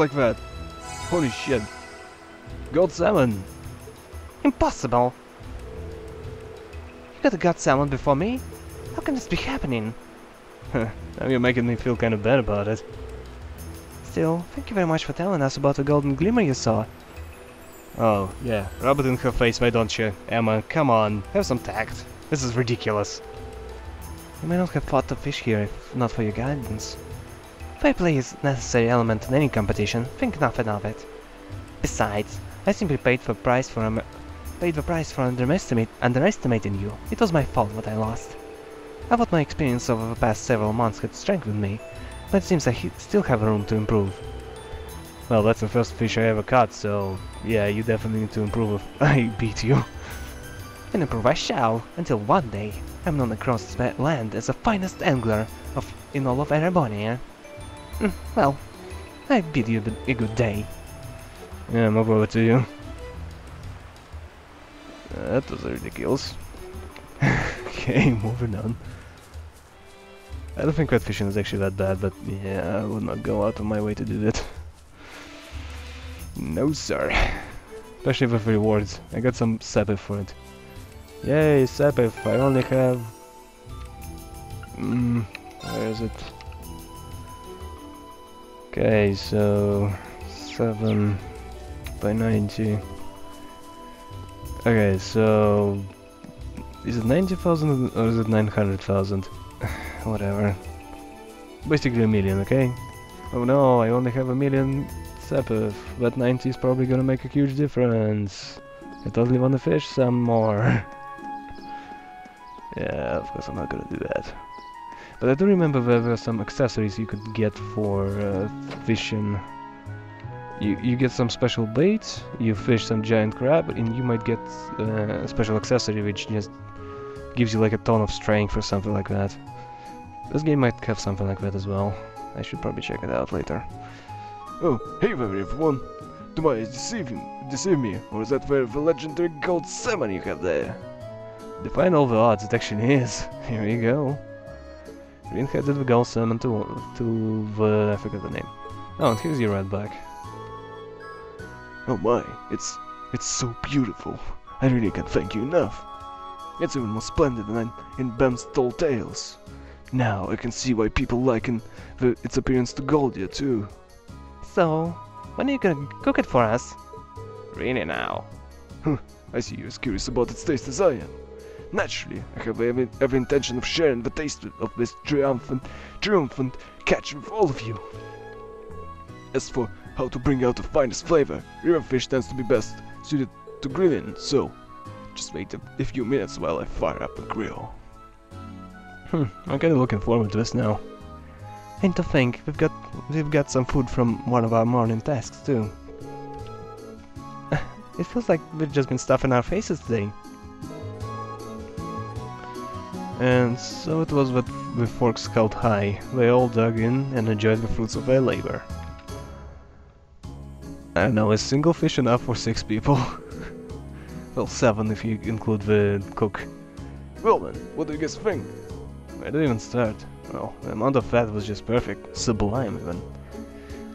like that. Holy shit. Gold salmon. Impossible! You got a god salmon before me? How can this be happening? now you're making me feel kind of bad about it. Still, thank you very much for telling us about the golden glimmer you saw. Oh, yeah. Rub it in her face, why don't you? Emma, come on. Have some tact. This is ridiculous. You may not have fought the fish here if not for your guidance. Fair play is a necessary element in any competition, think nothing of it. Besides, I simply paid for price for um, paid the price for underestimate underestimating you. It was my fault what I lost. I thought my experience over the past several months had strengthened me, but it seems I still have room to improve. Well, that's the first fish I ever caught, so yeah, you definitely need to improve if I beat you. And improve I shall, until one day I'm known across this land as the finest angler of in all of Erebonia. Mm, well, I bid you a good day. Yeah, more power to you. That was ridiculous. okay, moving on. I don't think red fishing is actually that bad, but yeah, I would not go out of my way to do that. No, sir. Especially with rewards. I got some Sepith for it. Yay, Sepith! I only have... Mm, where is it? Okay, so... 7 by 90. Okay, so... Is it 90,000 or is it 900,000? Whatever. Basically a million, okay? Oh no, I only have a million Sepith. That 90 is probably gonna make a huge difference. I totally wanna fish some more. yeah, of course I'm not gonna do that. But I do remember there were some accessories you could get for uh, fishing. You, you get some special baits, you fish some giant crab, and you might get uh, a special accessory which just gives you like a ton of strength or something like that. This game might have something like that as well. I should probably check it out later. Oh, hey there everyone! My eyes deceive, deceive me, or is that where the legendary gold salmon you have there? Define all the odds, it actually is. Here we go. Green-headed the gold salmon to, to the... I forgot the name. Oh, and here's your red back. Oh my, it's it's so beautiful. I really can't thank you enough. It's even more splendid than in Bam's tall tales. Now I can see why people liken the, its appearance to Goldia too. So, when are you gonna cook it for us? Really now? I see you're as curious about its taste as I am. Naturally, I have every, every intention of sharing the taste of this triumphant, triumphant catch with all of you. As for how to bring out the finest flavor, river fish tends to be best suited to grilling, so just wait a, a few minutes while I fire up the grill. Hmm, I'm kinda looking forward to this now. And to think, we've got we've got some food from one of our morning tasks too. it feels like we've just been stuffing our faces today. And so it was with the forks held high. They all dug in and enjoyed the fruits of their labor. I know, is single fish enough for six people? well, seven if you include the cook. Well then, what do you guys think? Where did it even start? Well, the amount of fat was just perfect. Sublime, even.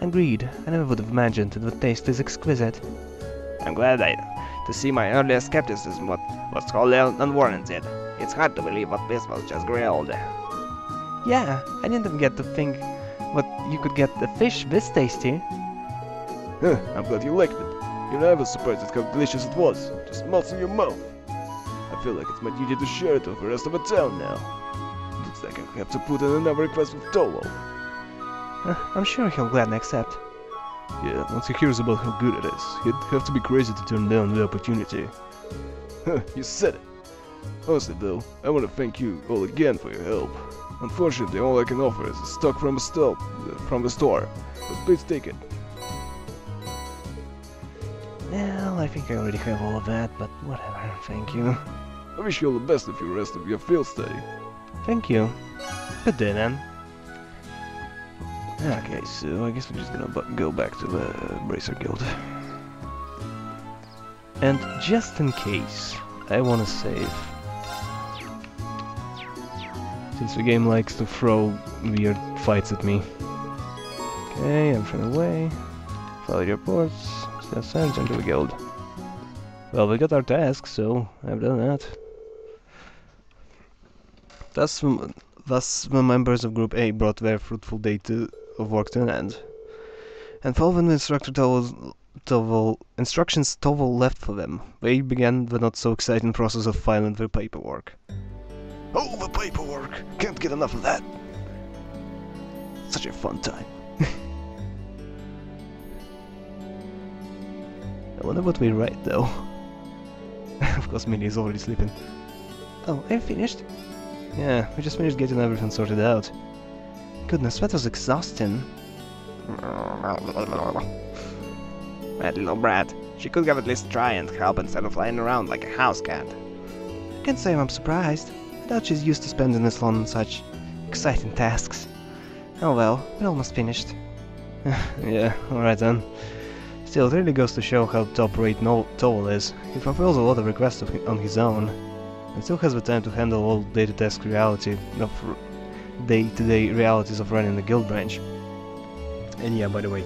Agreed. I never would have imagined it would taste this exquisite. I'm glad I to see my earlier skepticism what was totally unwarranted. It's hard to believe what this was just grilled. Yeah, I didn't get to think what you could get the fish this tasty. Huh, I'm glad you liked it. Even I was surprised at how delicious it was. It Just melts in your mouth. I feel like it's my duty to share it with the rest of the town now. Looks like I have to put in another request with Toval. Uh, I'm sure he'll gladly accept. Yeah, once he hears about how good it is, he'd have to be crazy to turn down the opportunity. Huh, you said it. Honestly though, I want to thank you all again for your help. Unfortunately, all I can offer is a stock from the store, from the store. But please take it. Well, I think I already have all of that, but whatever, thank you. I wish you all the best with the rest of your field study. Thank you. Good day then. Okay, so I guess we're just gonna go back to the Bracer Guild. And just in case, I wanna save. Since the game likes to throw weird fights at me. Okay, I'm from away. Follow your reports. Just send into the guild. Well, we got our task, so I've done that. That's m- Thus, the members of Group A brought their fruitful day to, of work to an end. And following the instructor Toval, instructions Toval left for them, they began the not so exciting process of filing their paperwork. Oh, the paperwork! Can't get enough of that! Such a fun time. I wonder what we write though. of course, Minnie is already sleeping. Oh, I'm finished. Yeah, we just finished getting everything sorted out. Goodness, that was exhausting. That little brat. She could have at least try and help instead of lying around like a house cat. I can't say I'm surprised. I doubt she's used to spending this long on such exciting tasks. Oh well, we're almost finished. yeah, alright then. Still, it really goes to show how top-rate no Toll is. He fulfills a lot of requests on his own, and still has the time to handle all day-to-task reality of day-to-day realities of running the guild branch. And yeah, by the way,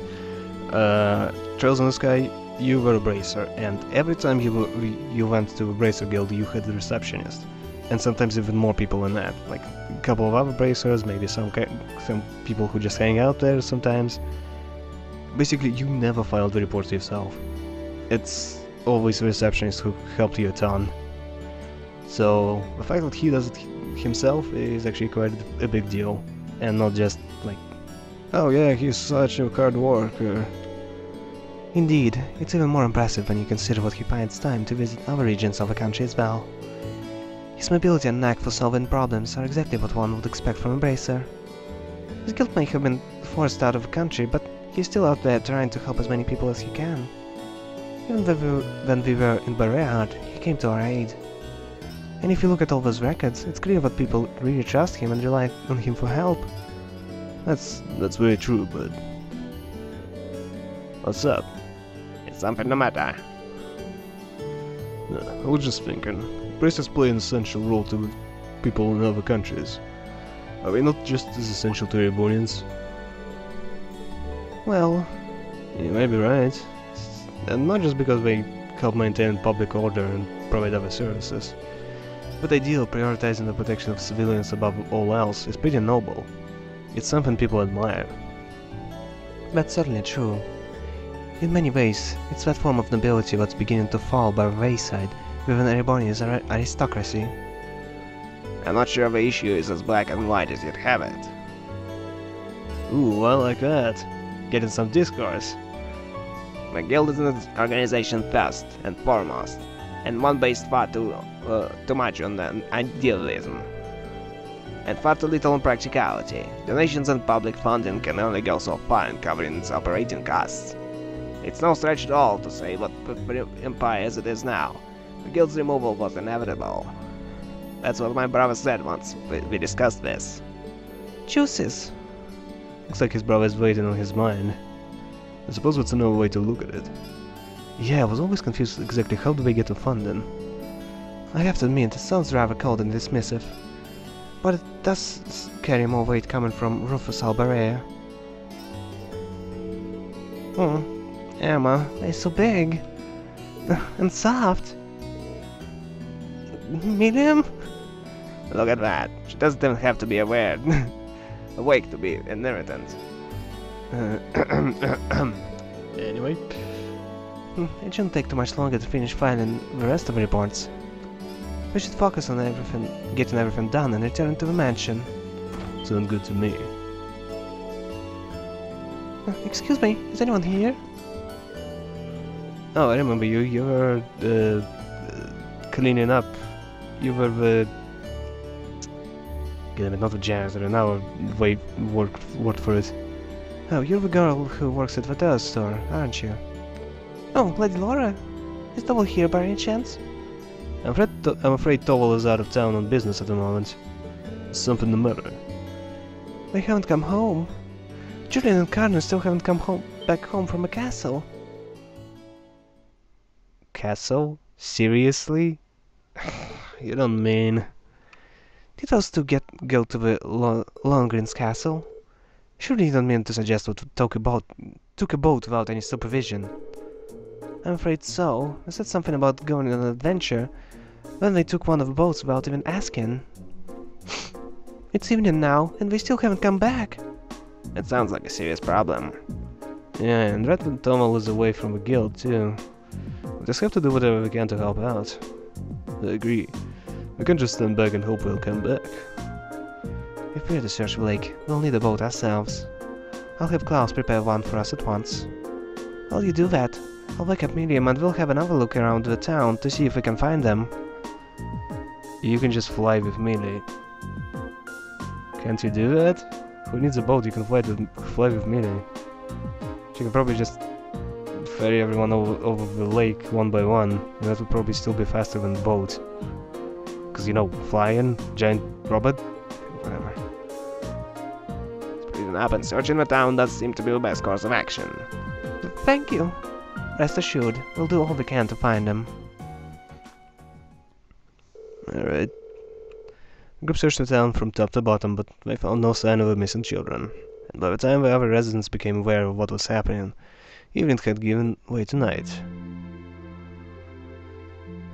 uh, Trails in the Sky, you were a bracer, and every time you you went to a bracer guild, you had a receptionist, and sometimes even more people than that, like a couple of other bracers, maybe some some people who just hang out there sometimes. Basically, you never filed the reports yourself. It's always the receptionist who helped you a ton. So the fact that he does it himself is actually quite a big deal, and not just like, oh yeah, he's such a hard worker. Indeed, it's even more impressive when you consider what he finds time to visit other regions of the country as well. His mobility and knack for solving problems are exactly what one would expect from a bracer. His guild may have been forced out of the country, but he's still out there trying to help as many people as he can. Even when we, when we were in Bareahard, he came to our aid. And if you look at all those records, it's clear that people really trust him and rely on him for help. That's that's very true, but what's up? It's something the matter. No, I was just thinking, bracers play an essential role to people in other countries. Are they not just as essential to Erebonians? Well, You may be right. And not just because they help maintain public order and provide other services. But the idea of prioritizing the protection of civilians above all else is pretty noble. It's something people admire. That's certainly true. In many ways, it's that form of nobility that's beginning to fall by the wayside within Erebonia's ar- aristocracy. I'm not sure the issue is as black and white as you'd have it. Ooh, I like that. Getting some discourse. The guild is an organization first and foremost, and one based far too, uh, too much on idealism, and far too little on practicality. Donations and public funding can only go so far in covering its operating costs. It's no stretch at all to say what the empire as it is now. The guild's removal was inevitable. That's what my brother said once we, we discussed this. Jusis! Looks like his brother's waiting on his mind. I suppose that's another way to look at it. Yeah, I was always confused exactly how do they get the funding. I have to admit, it sounds rather cold and dismissive. But it does carry more weight coming from Rufus Albarea. Oh, Emma, they're so big. And soft. Medium? Look at that. She doesn't even have to be aware. Awake to be inheritance. Anyway, Hmm, It shouldn't take too much longer to finish filing the rest of the reports. We should focus on everything, getting everything done and return to the mansion. sounds good to me. Uh, Excuse me, is anyone here? Oh, I remember you. You were uh, uh, cleaning up. You were the. Damn it, not the janitor. Now wait, work work for it. Oh, you're the girl who works at the Dell store, aren't you? Oh, Lady Laura. Is Toval here by any chance? I'm afraid To- I'm afraid Toval is out of town on business at the moment. Something the matter. They haven't come home. Julian and Carmen still haven't come home back home from the castle. Castle? Seriously? you don't mean? Did those two get go to the Lo- castle? Surely you don't mean to suggest that took a boat took a boat without any supervision. I'm afraid so. I said something about going on an adventure. Then they took one of the boats without even asking. It's evening now, and we still haven't come back. It sounds like a serious problem. Yeah, and Red and Toval is away from the guild too. We just have to do whatever we can to help out. I agree. We can just stand back and hope we'll come back. If we're to search the lake, we'll need a boat ourselves. I'll have Klaus prepare one for us at once. While you do that, I'll wake up Miriam and we'll have another look around the town to see if we can find them. You can just fly with Melee. Can't you do that? Who needs a boat? You can fly with, fly with Melee. You can probably just ferry everyone over, over the lake one by one, and that would probably still be faster than the boat. Because, you know, flying, giant robot, whatever. Splitting up and searching the town does seem to be the best course of action. Thank you. Rest assured, we'll do all we can to find them. Alright. The group searched the town from top to bottom, but they found no sign of the missing children. And by the time the other residents became aware of what was happening, evening had given way to night.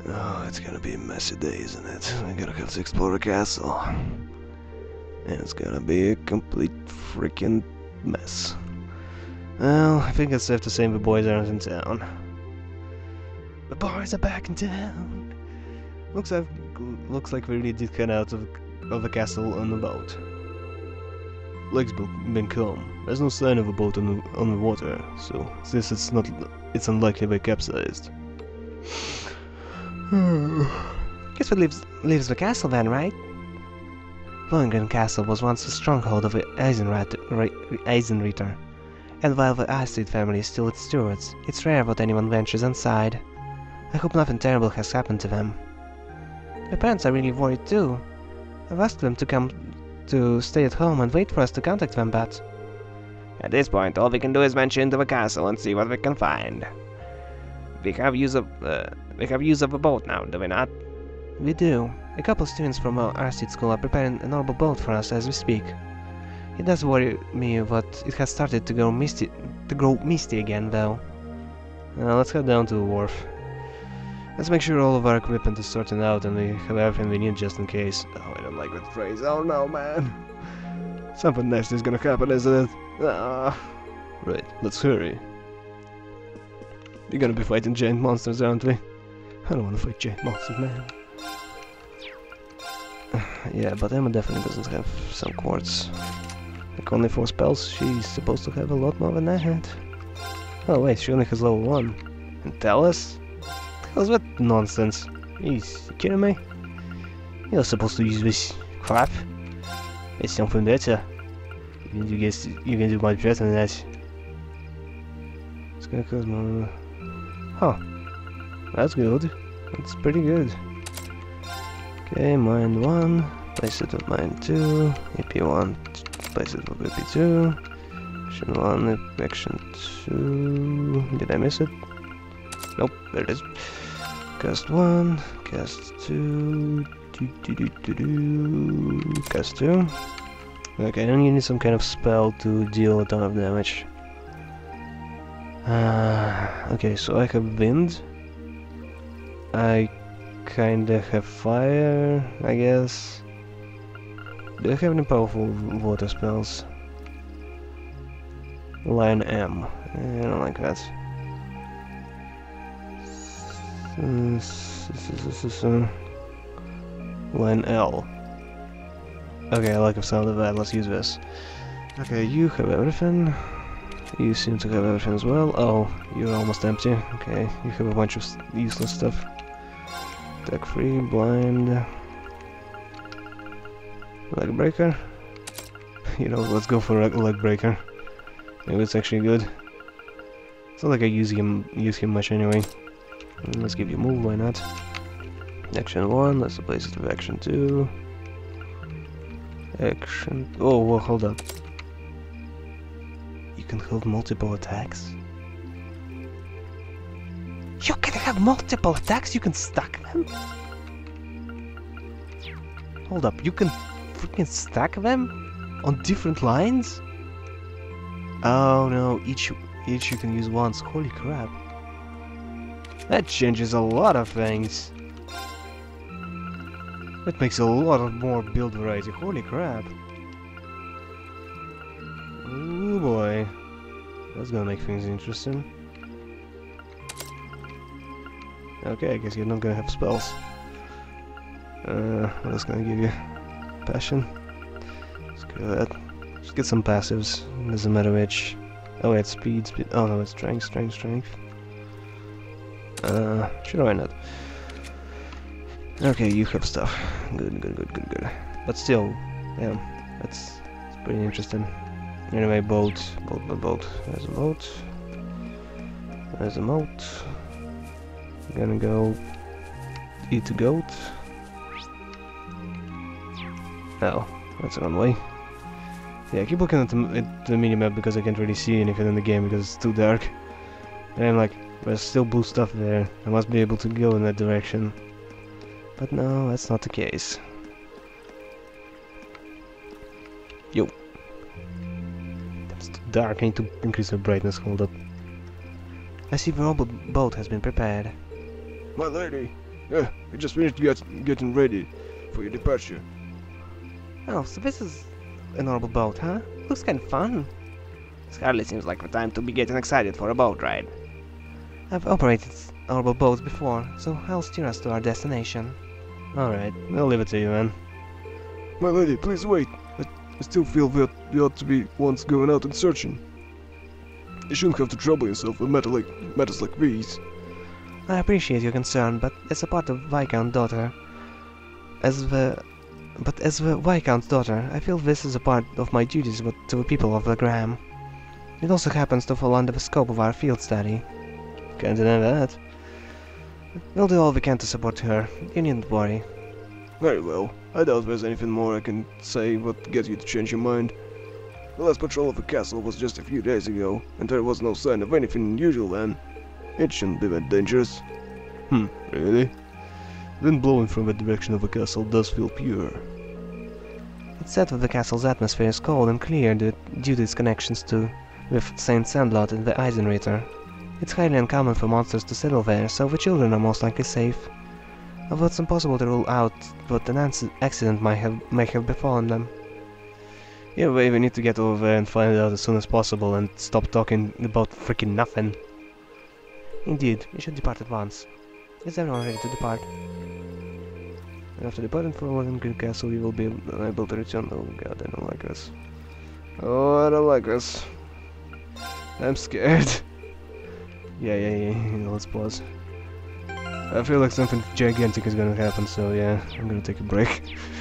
Oh, it's gonna be a messy day, isn't it? I gotta have to explore the castle. And it's gonna be a complete freaking mess. Well, I think it's safe to say the boys aren't in town. The boys are back in town. Looks like looks like we really did get out of of the castle on the boat. Lake's been been calm. There's no sign of a boat on the on the water, so since it's not, it's unlikely they capsized. Guess what leaves, leaves the castle then, right? Lohengrin Castle was once the stronghold of the Eisenritter, and while the Arseid family is still its stewards, it's rare that anyone ventures inside. I hope nothing terrible has happened to them. My parents are really worried too. I've asked them to come to stay at home and wait for us to contact them, but... At this point, all we can do is venture into the castle and see what we can find. We have use of uh, we have use of a boat now, do we not? We do. A couple students from our Arseid school are preparing an orbal boat for us as we speak. It does worry me but it has started to grow misty, to grow misty again, though. Now let's head down to the wharf. Let's make sure all of our equipment is sorted out and we have everything we need just in case. Oh, I don't like that phrase. Oh no, man. Something nasty is gonna happen, isn't it? Ah. Right, let's hurry. We're gonna be fighting giant monsters, aren't we? I don't wanna fight giant monsters, man. yeah, but Emma definitely doesn't have some quartz. Like only four spells, she's supposed to have a lot more than I had. Oh wait, she only has level 1. And Talus? How's that nonsense? He's kidding me? You're supposed to use this crap. It's something better. You you can do much better than that. It's gonna cost more. Huh. That's good. That's pretty good. Okay, mind 1. Place it with mind 2. AP 1. Place it with AP 2. Action 1. Action 2. Did I miss it? Nope, there it is. Cast 1. Cast 2. Do, do, do, do, do. Cast 2. Okay, then you need some kind of spell to deal a ton of damage. Uh, okay, so I have wind. I kinda have fire, I guess. Do I have any powerful water spells? Line M. Eh, I don't like that. Line L. Okay, I like the sound of that. Let's use this. Okay, you have everything. You seem to have everything as well. Oh, you're almost empty. Okay, you have a bunch of useless stuff. Attack free, blind. Leg breaker. You know, let's go for leg breaker. Maybe it's actually good. It's not like I use him use him much anyway. Mm, let's give you a move, why not? Action 1, let's replace it with action 2. Action... Oh, well, hold up. You can hold multiple attacks? Have multiple attacks? You can stack them? Hold up, you can freaking stack them? On different lines? Oh no, each each you can use once. Holy crap. That changes a lot of things. That makes a lot of more build variety. Holy crap. Oh boy. That's gonna make things interesting. Okay, I guess you're not gonna have spells. Uh, what else can I give you? Passion. With that. Just get some passives. Doesn't matter which. Oh, it's speed, speed. Oh no, it's strength, strength, strength. Uh, sure, why not? Okay, you have stuff. Good, good, good, good, good. But still, yeah, that's, that's pretty interesting. Anyway, boat, boat, boat, boat. There's a boat. There's a moat. Gonna go eat a goat. Oh, that's the wrong way. Yeah, I keep looking at the, at the minimap because I can't really see anything in the game because it's too dark. And I'm like, there's still blue stuff there. I must be able to go in that direction. But no, that's not the case. Yo. That's too dark. I need to increase the brightness. Hold up. I see the robot boat has been prepared. My lady, uh, yeah, I just finished get, getting ready for your departure. Oh, so this is an orbal boat, huh? Looks kind of fun. This hardly seems like the time to be getting excited for a boat ride. I've operated orbal boats before, so I'll steer us to our destination. Alright, I'll leave it to you, man. My lady, please wait. I, I still feel that you ought to be once going out and searching. You shouldn't have to trouble yourself with matter like, matters like these. I appreciate your concern, but as a part of Viscount daughter, as the but as the Viscount's daughter, I feel this is a part of my duties to the people of Legram. It also happens to fall under the scope of our field study. Can't deny that. We'll do all we can to support her. You needn't worry. Very well. I doubt there's anything more I can say that gets you to change your mind. The last patrol of the castle was just a few days ago, and there was no sign of anything unusual then. It shouldn't be that dangerous. Hmm, really? Wind blowing from the direction of the castle does feel pure. It's said that the castle's atmosphere is cold and clear due to its connections to with Saint Sandlot and the Eisenritter. It's highly uncommon for monsters to settle there, so the children are most likely safe. Although it's impossible to rule out that an accident might have may have befallen them. Yeah, we we need to get over there and find out as soon as possible and stop talking about freaking nothing. Indeed, we should depart at once. Is everyone ready to depart? After departing from Lohengrin Castle, we will be able to return. Oh god, I don't like this. Oh, I don't like this. I'm scared. yeah, yeah, yeah, yeah, let's pause. I feel like something gigantic is gonna happen, so yeah, I'm gonna take a break.